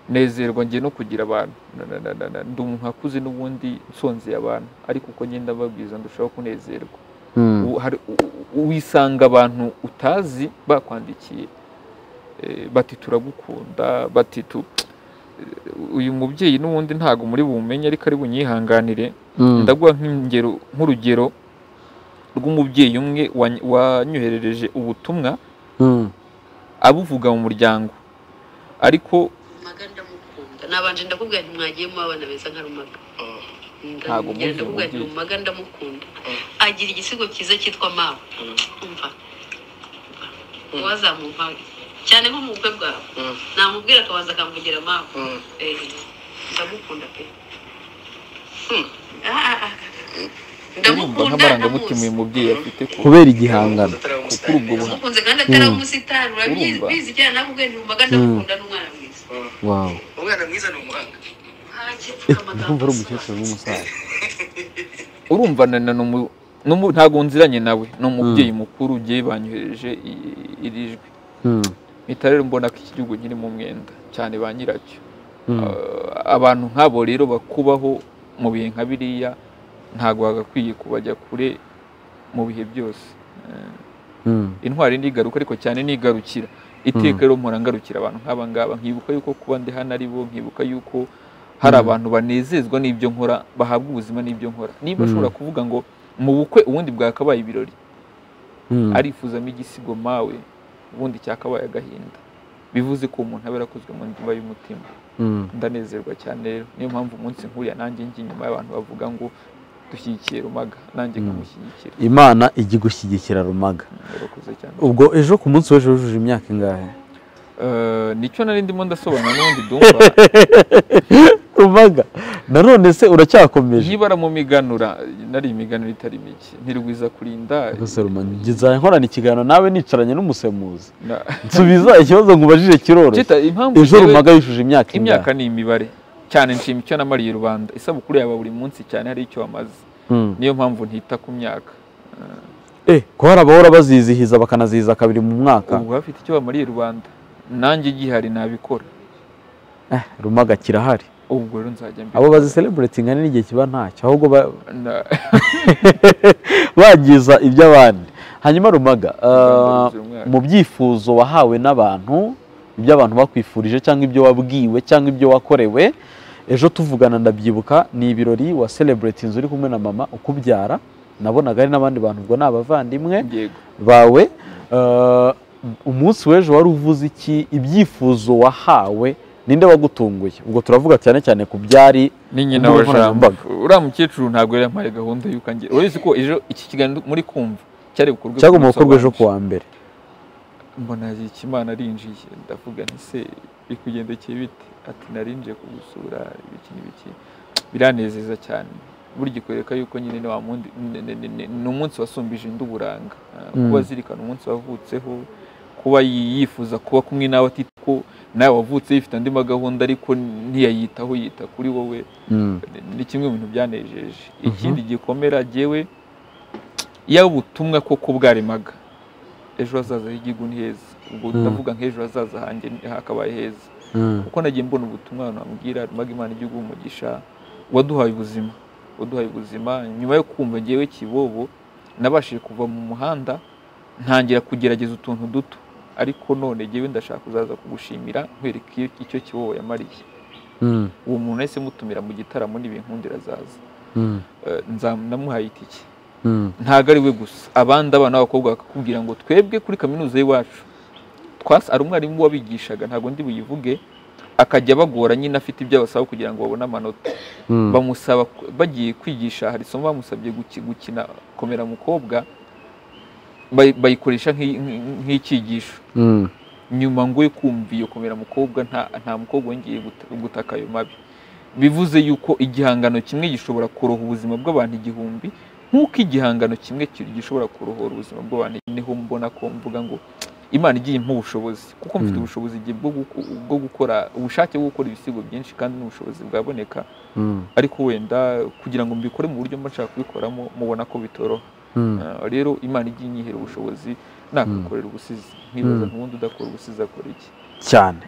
nezerwa ngiye no kugira abantu. Ndi umuntu wakuze n'ubundi nsonzeye abantu. Ariko uko ngenda babwiza ndushaho kunezerwa. Mm. U- wisanga abantu utazi bakwandikiye. Eh, bati turagukunda bati tu eh, uyu mubyeyi n'ubundi ntabwo muri bumenye ariko ari bunyihanganire Mm. ndaguha nk'ingero nk'urugero rw'umubyeyi umwe wany- wanyoherereje ubutumwa. Abuvuga mu muryango. Ariko nabanje ndakubwira nti mwagiye muba abana beza nka rumaga. Ndamubwira ndakubwira nti rumaga ndamukunda. Agira igisigo cyiza cyitwa mawe umva wazamumpa cyane nko mu bukwe bwawe. Namubwira akabanza akamvugira mawe Eh, ndamukunda pe. Ah. urumva nk'amarangamutima uyu mubyeyi afite ku kubera igihangano. Kuri ubwo ndamukunze kandi atari umusitari. Urabizi Urumva? bizi cyane nakubwira nti rumaga ndamukunda n'umwana mwiza. Umwana mwiza ni umuhanga. Ndumva ari umukecuru n'umusaza. Urumva na na numu- numu- ntabwo nziranye nawe. Ni umubyeyi mukuru ugiye banyohereje iri jwi. Mm. mpita rero mbona ko iki gihugu kirimo umwenda cyane ba nyiracyo. Uh, abantu nk'abo rero bakubaho mu bihe nka biriya ntabwo bagakwiye kubajya kure mu bihe byose. Eh, Mm. intwari ntigaruka ariko cyane nigarukira. Iteka rero mpora ngarukira abantu nk'aba ngaba. Nkibuka yuko kuba ndi hano ari bo nkibuka yuko hari Mm. abantu banezezwa n'ibyo nkora bahabwa ubuzima n'ibyo nkora. Niba ashobora kuvuga ngo mu bukwe ubundi bwakabaye ibirori. Arifuzamo igisigo mawe. Ubundi cyakabaye agahinda. Bivuze ko umuntu aba yarakozwe mu ndiba y'umutima. Ndanezerwa cyane rero. Niyo mpamvu umunsi nk'uriya nanjye njye inyuma y'abantu bavuga ngo dushyigikiye rumaga nanjye Mm. nkamushyigikira. Imana ijya igushyigikira rumaga cyane. Ubwo ejo ku munsi w'ejo wujuje imyaka ingahe? Eh, ni cyo nari ndimo ndasobanura n'ubundi dumva rumaga nanone se uracyakomeje? Nibara mu miganura nari imiganura itari mike. Ntirwiza kurinda gusa rumaga ngiza nkorana ikiganiro nawe nicaranye n'umusemuzi. Nsubiza ikibazo nkubajije kiroroshye. Ejo rumaga yujuje imyaka imyaka ingahe? ni imibare. Cyane nshima icyo namariye rubanda. Isabukuru yaba buri munsi cyane hari icyo wamaze Mm. niyo mpamvu ntita ku myaka. Eh ko hari abahora bazizihiza bakanazihiza kabiri mu mwaka. Ubu bafite icyo bamariye rubanda. Nanjye gihari nabikora. Eh rumaga kirahari. Ubwo rero nzajya mbikora. abo baziseleburetinga n'igihe kiba ntacyo ahubwo ba- Na- bangiza iby'abandi. Hanyuma rumaga umwaka. mu byifuzo wahawe n'abantu ibyo abantu bakwifurije cyangwa ibyo wabwiwe cyangwa ibyo wakorewe ejo tuvugana ndabyibuka ni ibirori wa celebrating uri kumwe na mama ukubyara nabonaga hari n'abandi bantu ubwo ni abavandimwe bawe. Ah, umunsi w'ejo wari uvuze iki? Ibyifuzo wahawe ninde wagutunguye? Ubwo turavuga cyane cyane ku byari ni nyina Imbuga wa jambo uriya mukecuru ntabwo yari yampaye gahunda y'uko angira urabizi ko ejo iki kiganiro muri kumva cyari bukorwe ku wa mbere. Mbona ikimana arinjiye ndavuga nti se bikugendekeye bite? Ati narinjiye kugusura ibiki n'ibiki. Biranezeza cyane. Burya ikwereka yuko nyine ni umunsi wasumbije indi uburanga. Ah, Mm. kuba azirikana umunsi wavutseho kuba yi- yifuza kuba kumwe nawe atita ko nawe wavutse yifite andi magahunda ariko ntiyayitaho yita kuri wowe. Mm. ni kimwe mu bintu byanejeje. Ikindi gikomera jyewe iyo ubutumwa koko bwaremaga. Ejo hazaza h'igihugu ni heza ubwo Mm. ndavuga nk'ejo hazaza hanjye hakabaye heza Mm. kuko nagiye mbona ubutumwa abantu bambwira rumaga imana igihugu umugisha waduhaye ubuzima waduhaye ubuzima nyuma yo kumva ngewe kibobo nabashije kuva mu muhanda ntangira kugerageza utuntu duto ariko none ngewe ndashaka kuzaza kugushimira nkwereka icyo kibobo yamariye Mm. uwo muntu nahise mutumira mu gitaramo n'ibinkundira azaza Mm. Eh, namuhaye itike. Ntabwo ari we gusa. Abandi abana b'abakobwa bakakubwira ngo twebwe kuri kaminuza y'iwacu twasa ari umwarimu wabigishaga ntabwo ndi buyivuge akajya bagora nyine afite ibyo abasaba kugira ngo babone amanota. Mm. bamusaba bagiye kwigisha hari isomo bamusabye guki- gukina komera mukobwa bayi- bayikoresha nk'i- nk'i- nk'icyigisho Mm. nyuma ngo yo kumva iyo komera mukobwa nta mukobwa wongeye guta- gutaka ayo mabi. Bivuze yuko igihangano kimwe gishobora kuroha ubuzima bw'abantu igihumbi nk'uko igihangano kimwe ki- gishobora kurohora ubuzima bw'abantu ni ho mbona ko mvuga ngo imana igiye impa ubushobozi. Kuko mfite Mm. ubushobozi igihe bwo guko- bwo gukora ubushake bwo gukora ibisigo byinshi kandi n'ubushobozi bwaboneka. Mm. ariko wenda kugira ngo mbikore mu buryo mba nshaka kubikoramo mubona ko bitoroha. Mm. Ah, rero imana igiye inyihera ubushobozi nakakorera ubusizi. Nkibaza ntubundi udakora ubusizi akora iki? Cyane.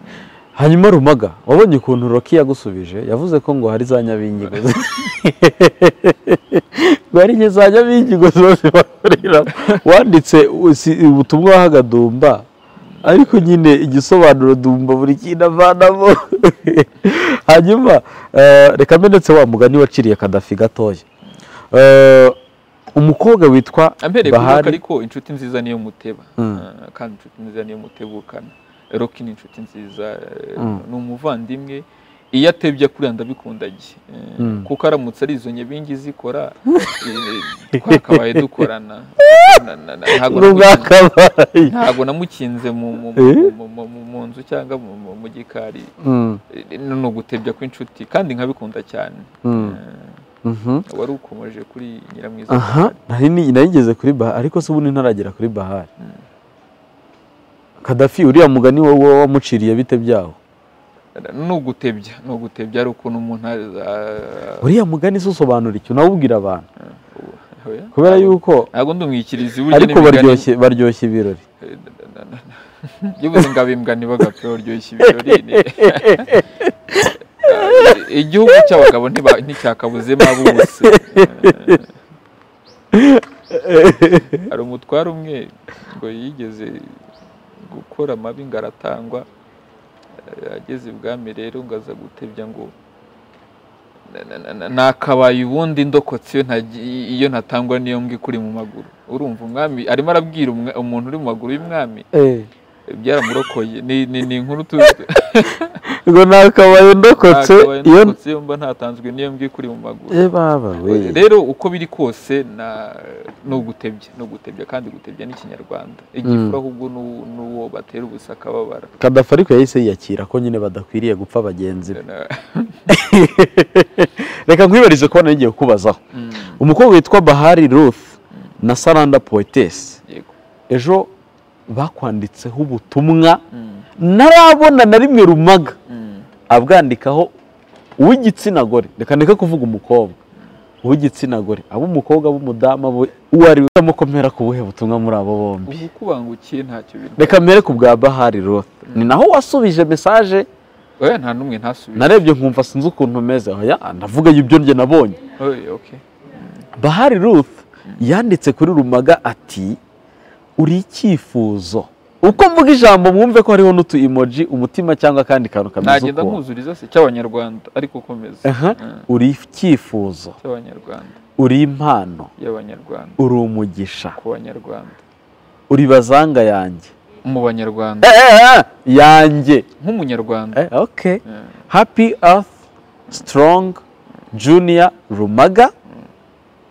Hanyuma rumaga wabonye ukuntu roki yagusubije yavuze ko ngo hari za nyabingigo ngo hari nke za nyabingigo ziba zibakorera wanditse ubutumwa wahaga dumba ariko nyine igisobanuro dumba buri kintu avanamo. Hanyuma eh, reka ndetse wa mugani waciriye kadafi gatoya. Eh, umukobwa witwa bahari ariko inshuti nziza niyo muteba. Mm. Ah, kandi inshuti nziza niyo mutebukana. Roki ni inshuti nziza eh, Mm. ni umuvandimwe. Iyo atebye kuriya ndabikundagiye Eh, Mm. kuko aramutse ari izo nyabingi zikora eh, twakabaye dukorana. Na- na- na- ntabwo namukinze- mu- Eh? nzu cyangwa mu- gikari. Mm, Eh, ni ugutebya kw'inshuti kandi nkabikunda cyane. Mm, Eh, mhm. wari ukomeje kuri nyiramwiza aha nari ni- narigeze kuri bahari ariko se ubundi ntaragera kuri bahari. Kadafi uriya mugani wowe wamuciriye bite byaho? Ni ugutebya ni ugutebya ari ukuntu umuntu uriya mugani usobanura icyo nawubwira abantu? Oya. kubera yuko ntabwo burya ariko baryoshye ibirori. Iyo ubuze ngo abimbwa ntibagapfe baryoshye ibirori ni- igihugu cy'abagabo nticyakabuzemo ab'ubuse hari umutware umwe ngo yigeze gukora amabi ngo aratangwa Eh, ageze ibwami rero ngo aza gutebya ngo na- na- na- nakabaye ubundi ndokotse iyo ntatangwa n'iyo mbwa ikuri mu maguru. Urumva umwami arimo arabwira umuntu uri mu maguru y'umwami byaramurokoye. Ni inkuru tuzi ngo nakabaye ndokotse iyo mba ntatanzwe n'iyo mbwa ikuri mu maguru. Eh, baba we. Rero uko biri kose na ni ugutebya ni ugutebya kandi gutebya ni ikinyarwanda. Igifura ahubwo n'u- n'uwo batera ubusa akababara. Kadafi ariko yahise yiyakira ko nyine badakwiriye gupfa bagenzi be. Reka nkwibarize ko nari ngiye kubazaho Mm, umukobwa witwa bahari ruth na saranda poetesi ejo bakwanditseho ubutumwa ntarabona na rimwe rumaga. Abwandikaho uw'igitsina gore reka ndeke kuvuga umukobwa. Uw'igitsina gore ab'umukobwa ab'umudamu abo uwo ari we. Amukomera ku buhe butumwa muri abo bombi. Ubu kubangukiye ntacyo bitwaye reka mbere ku bwa bahari ruth ni naho wasubije mesaje oya nta n'umwe ntasubije narebye nkumva sinzi ukuntu umeze oya ndavuga ibyo njye nabonye. Bahari ruth yanditse kuri rumaga ati uri icyifuzo. Uko mvuga ijambo mwumve ko hariho n'utu emoji umutima cyangwa akandi kantu kameze uko? Nkuzuriza se cy'abanyarwanda ariko ukomeza. Aha, Mm, uri icyifuzo. Cy'abanyarwanda. Uri impano. Y'abanyarwanda. Uri umugisha. Ku banyarwanda. Uri bazanga yanjye. Mu banyarwanda. Eh, eh, eh, yanjye. Nk'umunyarwanda. Okay Mm, happy earth strong junior rumaga.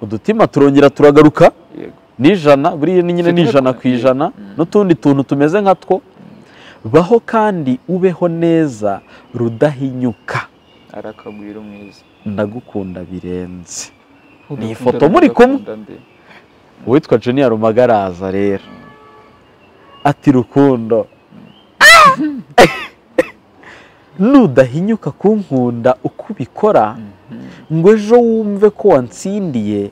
Udutima turongera turagaruka. N'ijana buriya ni nyine n'ijana ku- ijana Mm. n'utundi tuntu tumeze nka two. Baho kandi ubeho neza rudahinyuka. Arakagwira mwiza ndagukunda birenze. Ni ifoto muri nde? uwitwa junior rumaga araza rero ati rukundo. Nudahinyuka kunkunda uko ubikora Mhm, ngo ejo wumve ko wantsindiye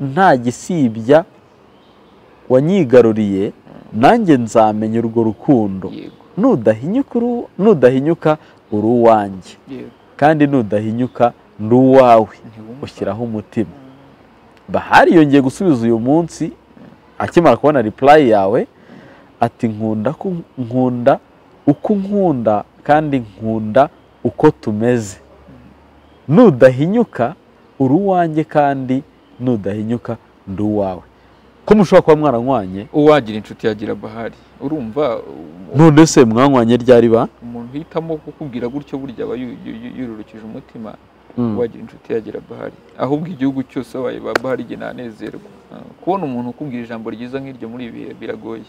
mhm. nta gisibya wanyigaruriye nanjye nzamenya urwo rukundo. Nudahinyuka uri uwanjye kandi nudahinyuka ndi uwawe. Ushyiraho umutima. Bahari yongeye gusubiza uyu munsi akimara kubona reply yawe ati nkunda nkunda uko nkunda kandi nkunda uko tumeze. Nudahinyuka uri uwanjye kandi nudahinyuka ndi uwawe. Ko mushobora kuba mwaranywanye? Uwagira inshuti yagira bahari. Urumva none se mwanywanye ryari ba? umuntu uhitamo kukubwira gutyo burya aba yu- yu- yu- yururukije umutima Mm. wagira inshuti yagira bahari. Ahubwo igihugu cyose wabaye ba bahari igihe nanezerwa Ah, kubona umuntu ukubwira ijambo ryiza nk'iryo muri ibi bihe biragoye.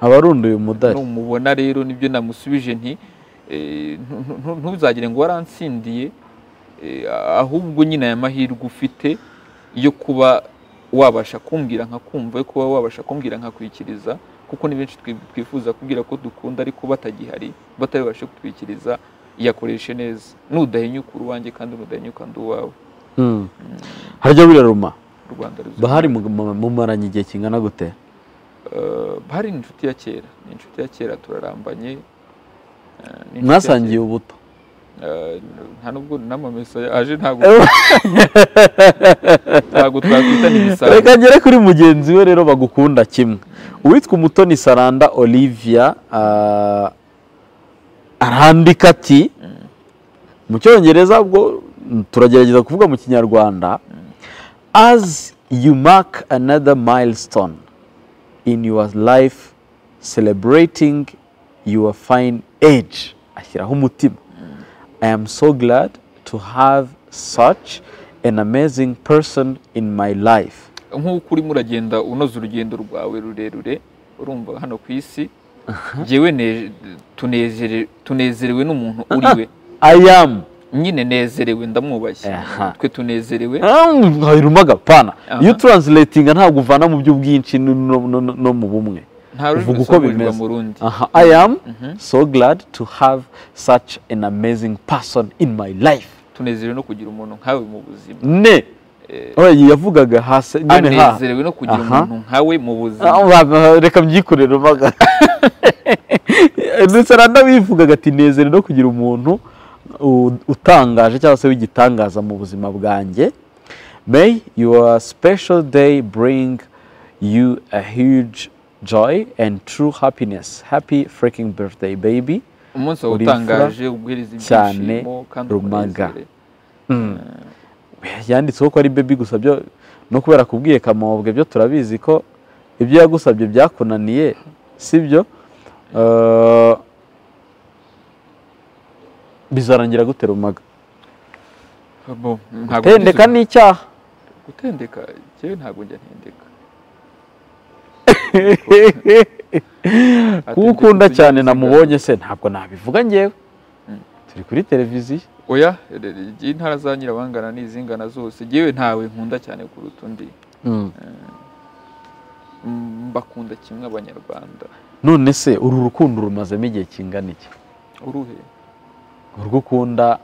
Abarunduye umudari. Numubona rero ni byo namusubije nti eh, ntu- ntu- ntuzagire ngo waransindiye eh, ahubwo nyine aya mahirwe ufite yo kuba wabasha kumbwira nkakumva yo kuba wabasha kumbwira nkakwikiriza kuko ni benshi twi- twifuza kubwira ko dukunda ariko batagihari batabashe kutwikiriza yakoreshe neza. Nudahinyuka uri uwanjye kandi nudahinyuka ndi uwawe. Mm. harya biraruma? Bahari mu- mu- mumaranye igihe kingana gute? Eh, bahari ni inshuti ya kera. Ni inshuti ya kera turarambanye. Eh, mwasangiye ubuto? Nta nubwo n'amamesa aje ntabwo ntabwo twakwita n'imisango reka ngere kuri mugenzi we rero bagukunda kimwe. Uwitwa umutoni saranda olivia ah, arandika ati mu cyongereza ubwo turagerageza kuvuga mu kinyarwanda as you mark another milestone in your life celebrating your fine age ashyiraho umutima. I am so glad to have such an amazing person in my life. nk'uko urimo uragenda unoza urugendo rwawe rurerure urumva hano ku isi njyewe ne- tunezere- tunezerewe n'umuntu uri we. I am. nyine nezerewe ndamwubashye twe tunezerewe. Nkabirumaga pana Aha. iyo translatinga ntabwo uvana mu by'ubwinshi no, mu bumwe. Uvuga uko bimeze. I am Mhm. so glad to have such an amazing person in my life. Tunezerewe no kugira umuntu nkawe mu buzima. Ne? Eh, yavugaga hasi nyine ha. anezerewe no kugira umuntu nkawe mu buzima. Ah, reka mbyikorere uvuga ndetse aranabivugaga ati nezere no kugira umuntu utangaje cyangwa se w'igitangaza mu buzima bwanjye. May your special day bring you a huge joy and true happiness. Happy freaking birthday baby. Umunsi wawe utangaje ubwiriza ibyishimo kandi Rumaga. umunezere. Mm. yanditseho ko ari bebi gusa byo no kubera kubwiye kamobwe byo turabizi ko ibyo yagusabye byakunaniye sibyo? Eh, bizarangira gute rumaga? Bo, ntabwo tendeka ngize- ni icyaha. Gutendeka njyewe ntabwo njya ntendeka. kuba ukunda Atendeka cyane namubonye se ntabwo nabivuga ngewe turi kuri televiziyo. Oya intara za nyirabangana n'izingana zose njyewe ntawe nkunda cyane kuruta undi. Mm. Mm, mbakunda kimwe abanyarwanda. None se uru rukundo rumazemo igihe kingana iki? Uruhe? Urwo ukunda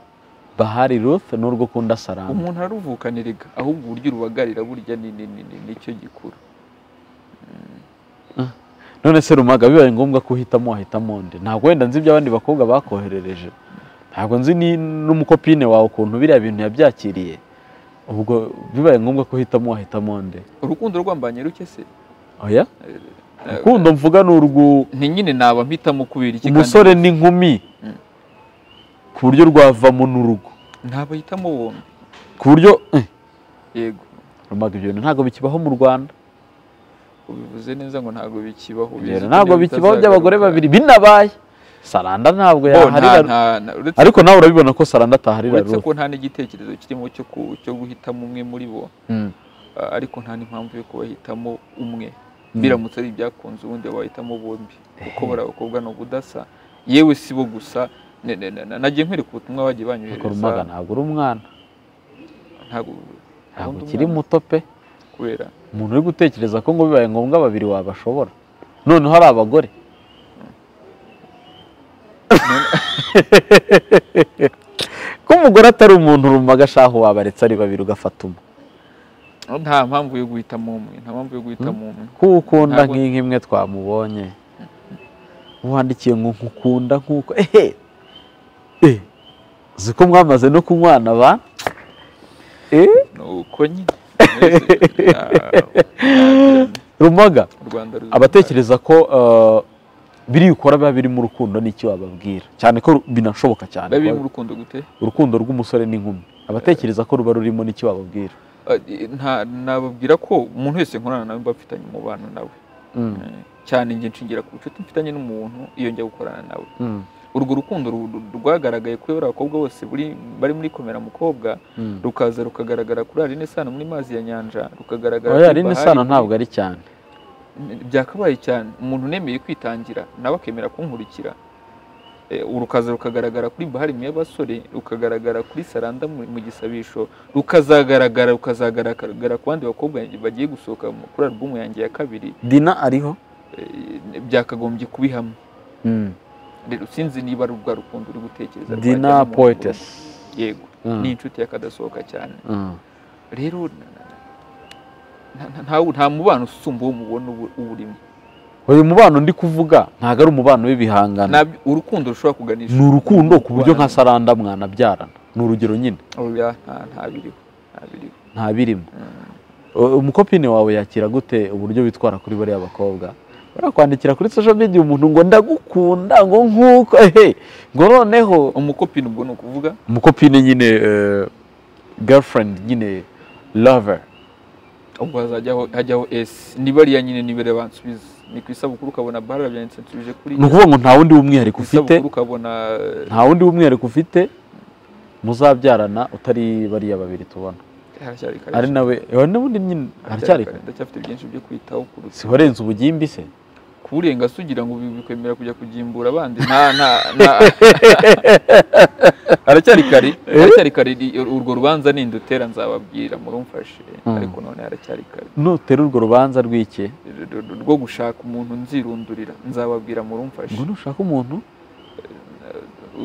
bahari ruth n'urwo ukunda sarama. Umuntu araruvukaniriga ahubwo uburyo urubagarira burya ni ni- ni- ni- ni cyo gikuru. None se rumaga bibaye ngombwa ko uhitamo wahitamo nde? Ntabwo wenda nzi ibyo abandi bakobwa bakoherereje. Ntabwo nzi ni- n'umukopine wawe ukuntu biriya bintu yabyakiriye. Ubwo bibaye ngombwa ko uhitamo wahitamo nde? Urukundo rwambanye ruke se? Oya Eh, urukundo mvuga ni urwu ni nyine naba mpitamo kubera iki umusore n'inkumi Mm. ku buryo rwavamo n'urugo ntabahitamo bombi ku buryo eh, yego. Rumaga ibyo bintu. Ntabwo bikibaho mu rwanda. Ubivuze neza ngo ntabwo bikibaho ntabwo bikibaho by'abagore babiri binabaye. Saranda ntabwo nta- yaharira ariko nawe urabibona ko saranda ataharira uretse ko nta n'igitekerezo kirimo cyo guhitamo umwe muri bo. Mm. ah, ariko nta n'impamvu yo kubahitamo umwe. Mm. biramutse ari ibyakunze ubundi wahitamo bombi. Kuko bari abakobwa ni ubudasa. Yewe si bo gusa. Nagiye nkwereka ubutumwa bagiye banyohereza ntabwo uri umwana. Ntabwo ukiri muto pe. Kubera. Umuntu uri gutekereza ko ngo bibaye ngombwa babiri wabashobora. Noneho hari abagore. Ko umugore atari umuntu rumaga ashaho wabaretse ari babiri ugafata umwe. Nta mpamvu yo guhitamo umwe nta mpamvu yo guhitamo umwe. Kuko ukunda Ntabwo- nk'inka imwe twamubonye. Wandikiye ngo nkukunda nk'uko ehe! Eh uzi ko mwamaze no kunywana ba? Eh? Ni uko nyine. rumaga? Abatekereza ko uh, biri ukora biba biri mu rukundo n'icyo wababwira? Cyane ko binashoboka cyane. Urukundo rw'umusore n'inkumi abatekereza ko ruba rurimo n'icyo wababwira? Nta nababwira ko umuntu wese nkorana nawe mba mfitanye umubano nawe Mm, Eh, cyane njye nshingira ku bucuti mfitanye n'umuntu iyo njya gukorana nawe mm, urwo rukundo ru- ru- rwagaragaye kuri bariya bakobwa bose bari muri komera mukobwa mm. rukaza rukagaragara kuri Aline Sano muri mazi ya nyanja rukagaragara kuri rino Bahari. Sano muri- ntabwo ari cyane. Byakabaye cyane. Umuntu unemeye kwitangira nawe akemera kunkurikira. Eh, urukaza rukagaragara kuri bahari mu y'abasore rukagaragara kuri saranda mu gisabisho rukazagaragara rukazagaragara ku bandi bakobwa bagiye gusohoka kuri alubumu yanjye ya kabiri. Dina ariho? Eh, byakagombye kubihamya Mm. rero sinzi niba ari rwa rukundo uri gutekereza dina n'umuntu poetes umwe. yego Mm. ni inshuti y'akadasohoka cyane. Mm. rero nta mubano usumba uwo mubona ubu- uwurimo uyu mubano ndi kuvuga ntabwo ari umubano w'ibihangano. Urukundo rushobora kuganisha. Ni urukundo ku buryo nka saranda mwanabyarana ni urugero nyine. Oya nta birimo. Mm. Umukopine wawe yakira gute uburyo witwara kuri bariya bakobwa? Barakwandikira kuri social media umuntu ngo ndagukunda ngo nk'uko ehe ngo noneho. Umukopini ubwo ni ukuvuga? Umukopine nyine eh, girlfriend nyine lover. Ubwo hazajyaho hajyaho esi niba ariya nyine nibere bansubiza. Ni ku isabukuru ukabona bara byanditse nsubije kuri ni ukuvuga ngo nta wundi w'umwihariko ufite ukabona nta wundi w'umwihariko ufite muzabyarana utari bariya babiri tubona. Ari nawe ewe n'ubundi nyine haracyari kare. ndacyafite byinshi byo kwitaho kuruta si warenze ubugimbi se? Kurenga se ugira ngo bi- bikwemera kujya kugimbura abandi. Nta nta nta haracyari kare haracyari kare ni- urwo rubanza nindutera nzababwira murumfashe Mm. ariko none haracyari kare. Nutera urwo rubanza rw'iki rwo gushaka umuntu nzirundurira nzababwira murumfashe. Ngo nushaka umuntu?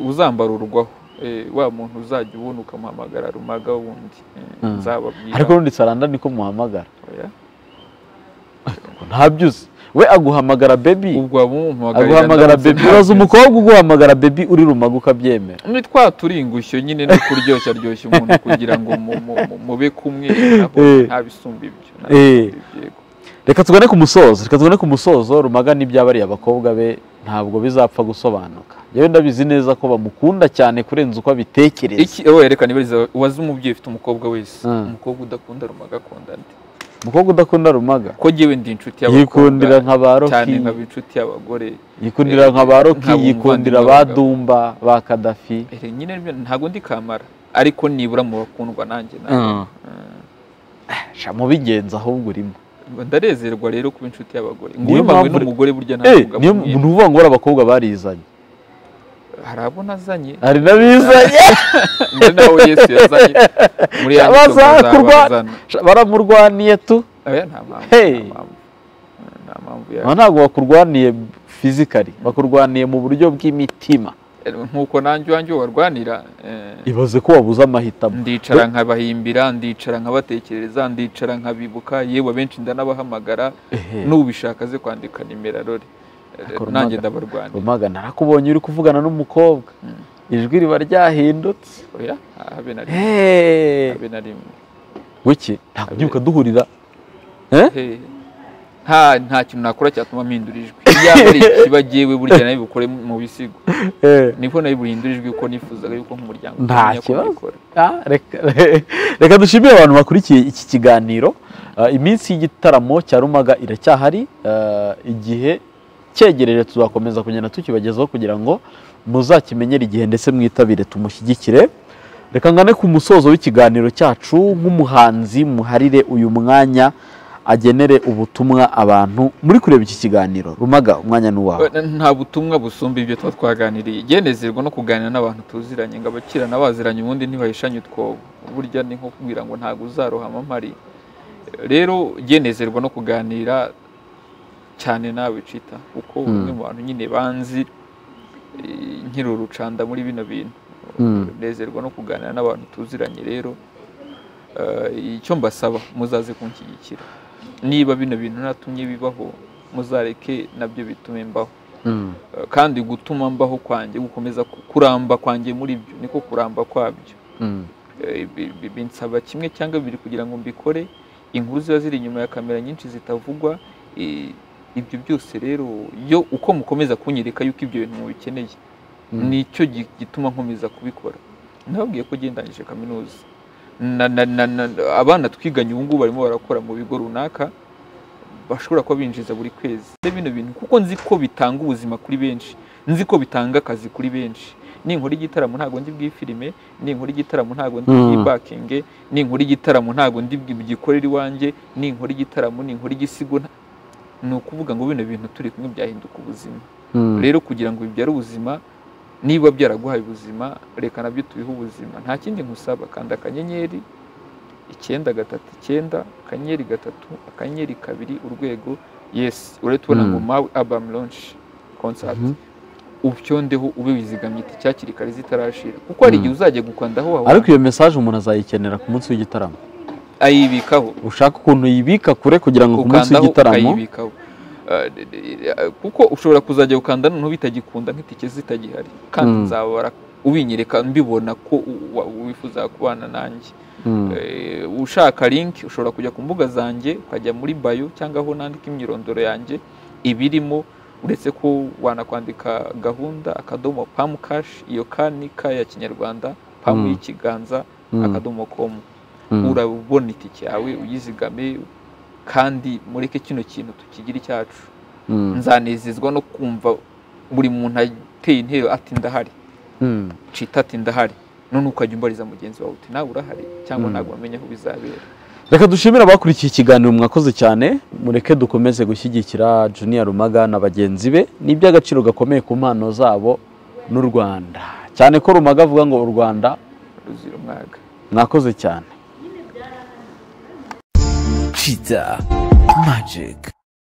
Uzambara urugwaho Eh, wa muntu uzajya ubona ukamuhamagara rumaga wundi. Eh, Mm. nzababwira. Ariko n'undi saranda niko muhamagara. Oya. We aguhamagara bebi ubwo aguhamagara bebi uraza umukobwa uguhamagara bebi uri rumaga ukabyemera ni twa turingushyo nyine no kuryoshya ryoshya umuntu kugira ngo mu- mu- mu- mube kumwe Eh. nta bisumba ibyo Eh. reka tugane ku musozo reka tugane ku musozo rumaga n'ibyabariye abakobwa be ntabwo bizapfa gusobanuka. Yewe ndabizi neza ko bamukunda cyane kurenza uko abitekereza. Iki wowe yerekana ibariza wazi umubyeyi ufite umukobwa wese? Mm. umukobwa udakunda rumaga akunda nde umukobwa udakunda rumaga? Ko jyewe ndi inshuti yikundira nka ba cyane roki nkaba inshuti y'abagore. Yikundira nka ba roki yikundira ba w'abagabo. dumba ba kadafi. Eh, nyine ntabwo ndi kamara. Ariko nibura mu bakundwa nanjye nawe sha mubigenza ahubwo urimo. Ndarezerwa rero kuba inshuti y'abagore. Niyo nguyu mpamvu n'umugore burya nta Eh, mugabo niyo umwe. ni ukuvuga ngo abakobwa barizanye. Hari abo nazanye? Hari n'abizanye. Muri nawe yesu yazanye. Muri ya baramurwaniye tu? Ya ntabwo bakurwaniye fizikari bakurwaniye mu buryo bw'imitima. Nkuko nanjye iwanjye warwanira eh, ibaze ko wabuze amahitamo. ndicara nkabahimbira ndicara nkabatekereza ndicara nkabibuka yewe abenshi ndanabahamagara. N'ubishaka ze kwandika nimero Akora nanjye umaga. ndabarwanira rumaga narakubonye uri kuvugana n'umukobwa. Ijwi riba ryahindutse. Habe na rimwe. Wiki ntabwo ubyuka duhurira. Eh? Nta nta kintu nakora cyatuma mpindura ijwi. Iyo ari ikiba jyewe burya nawe bukore mu bisigo. Eh. niko nawe buhindura ijwi kuko nifuzaga yuko nk'umuryango Nta kibazo. Ah, reka reka dushimire abantu bakurikiye iki kiganiro. Ah, iminsi y'igitaramo cya rumaga iracyahari. Ah, igihe cyegereje tuzakomeza kugenda tukibagezaho kugira ngo muzakimenyere igihe ndetse mwitabire tumushyigikire. Reka ngane ku musozo w'ikiganiro cyacu nk'umuhanzi muharire uyu mwanya agenere ubutumwa abantu. Muri kureba iki kiganiro rumaga umwanya ni uwawe? Eh, nta butumwa busumba ibyo tuba twaganiriye. Genezerwa no kuganira n'abantu tuziranye. Ngo abakirana baziranye ubundi ntibahishanye utwobo burya ni nko kubwira ngo ntabwo uzarohama mpari. Rero genezerwa no kuganira cyane nawe cita kuko umwe mu bantu nyine banzi eh, nkiri urucanda muri bino bintu. Mm. nezerwa no kuganira n'abantu tuziranye rero. Eh, icyo mbasaba muzaze kunshyigikira. Niba bino bintu natumye bibaho muzareke na byo bitume mbaho. Mm. Eh, kandi gutuma mbaho kwanjye gukomeza ku- kuramba kwanjye muri byo niko kuramba kwabyo. Bi- bi- binsaba kimwe cyangwa bibiri kugira ngo mbikore. Inkuru ziba ziri inyuma ya kamera nyinshi zitavugwa ibyo byose rero yo uko mukomeza kunyereka yuko ibyo bintu mubikeneye Mm. ni cyo gi- gituma nkomeza kubikora nababwiye ko gendanyije kaminuza na, na, na, na, abana twiganye ubu ngubu barimo barakora mu bigo runaka bashobora kuba binjiza buri kwezi bino bintu kuko nzi ko bitanga ubuzima kuri benshi nzi ko bitanga akazi kuri benshi ninkora igitaramo ntabwo ndi bwifilime ninkora igitaramo ntabwo ndi Mm. bwibakinge ninkora igitaramo ntabwo ndi bwigikorera iwanjye ninkora igitaramo ninkora igisigo ni ukuvuga ngo bino bintu turi kumwe byahinduka ubuzima. Mm. rero kugira ngo bibyare ubuzima niba byaraguhaye ubuzima reka na byo tubihe ubuzima. Nta kindi nkusaba kanda akanyenyeri icyenda gatatu icyenda akanyenyeri gatatu akanyenyeri kabiri urwego. Yesi urahita ubona ngo Mm. mawe abamu lonshi konsati Mhm. ubyondeho ube wizigamye iti cyakiri kare zitarashira. Kuko hari Mm. igihe uzajya gukandaho wawe. Ariko iyo mesaje umuntu azayikenera ku munsi w'igitaramo. Ayibikaho ushaka ukuntu yibika kure kugira ngo ku munsi w'igitaramo uh, kuko ushobora kuzajya gukanda noneho bitagikunda nk'itike zitagihari kandi Mm. nzabara ubinyereka mbibona ko wifuza kubana nanjye Mm. Eh, ushaka link ushobora kujya ku mbuga zanjye ukajya muri bayo cyangwa aho nandika imyirondoro yanjye ibirimo uretse ko wanakwandika gahunda akadomo pamu kashi iyo ka ni ka ya kinyarwanda pamu Mm. y'ikiganza akadomo komu. Urabona itike yawe uyizigame kandi mureke kino kintu tukigira icyacu. Mm. nzanezezwa no kumva buri muntu ateye intero ati ndahari. Mm. cita ati ndahari. None ukajya umbariza mugenzi wawe uti nawe urahari cyangwa Mm. ntabwo wamenya aho bizabera. Reka dushimire abakurikiye ikiganiro mwakoze cyane. Mureke dukomeze gushyigikira junior rumaga na bagenzi be. Ni iby'agaciro gakomeye ku mpano zabo n'u rwanda. Cyane ko rumaga avuga ngo u rwanda ruzira umwaga. mwakoze cyane. Cheetah Magic.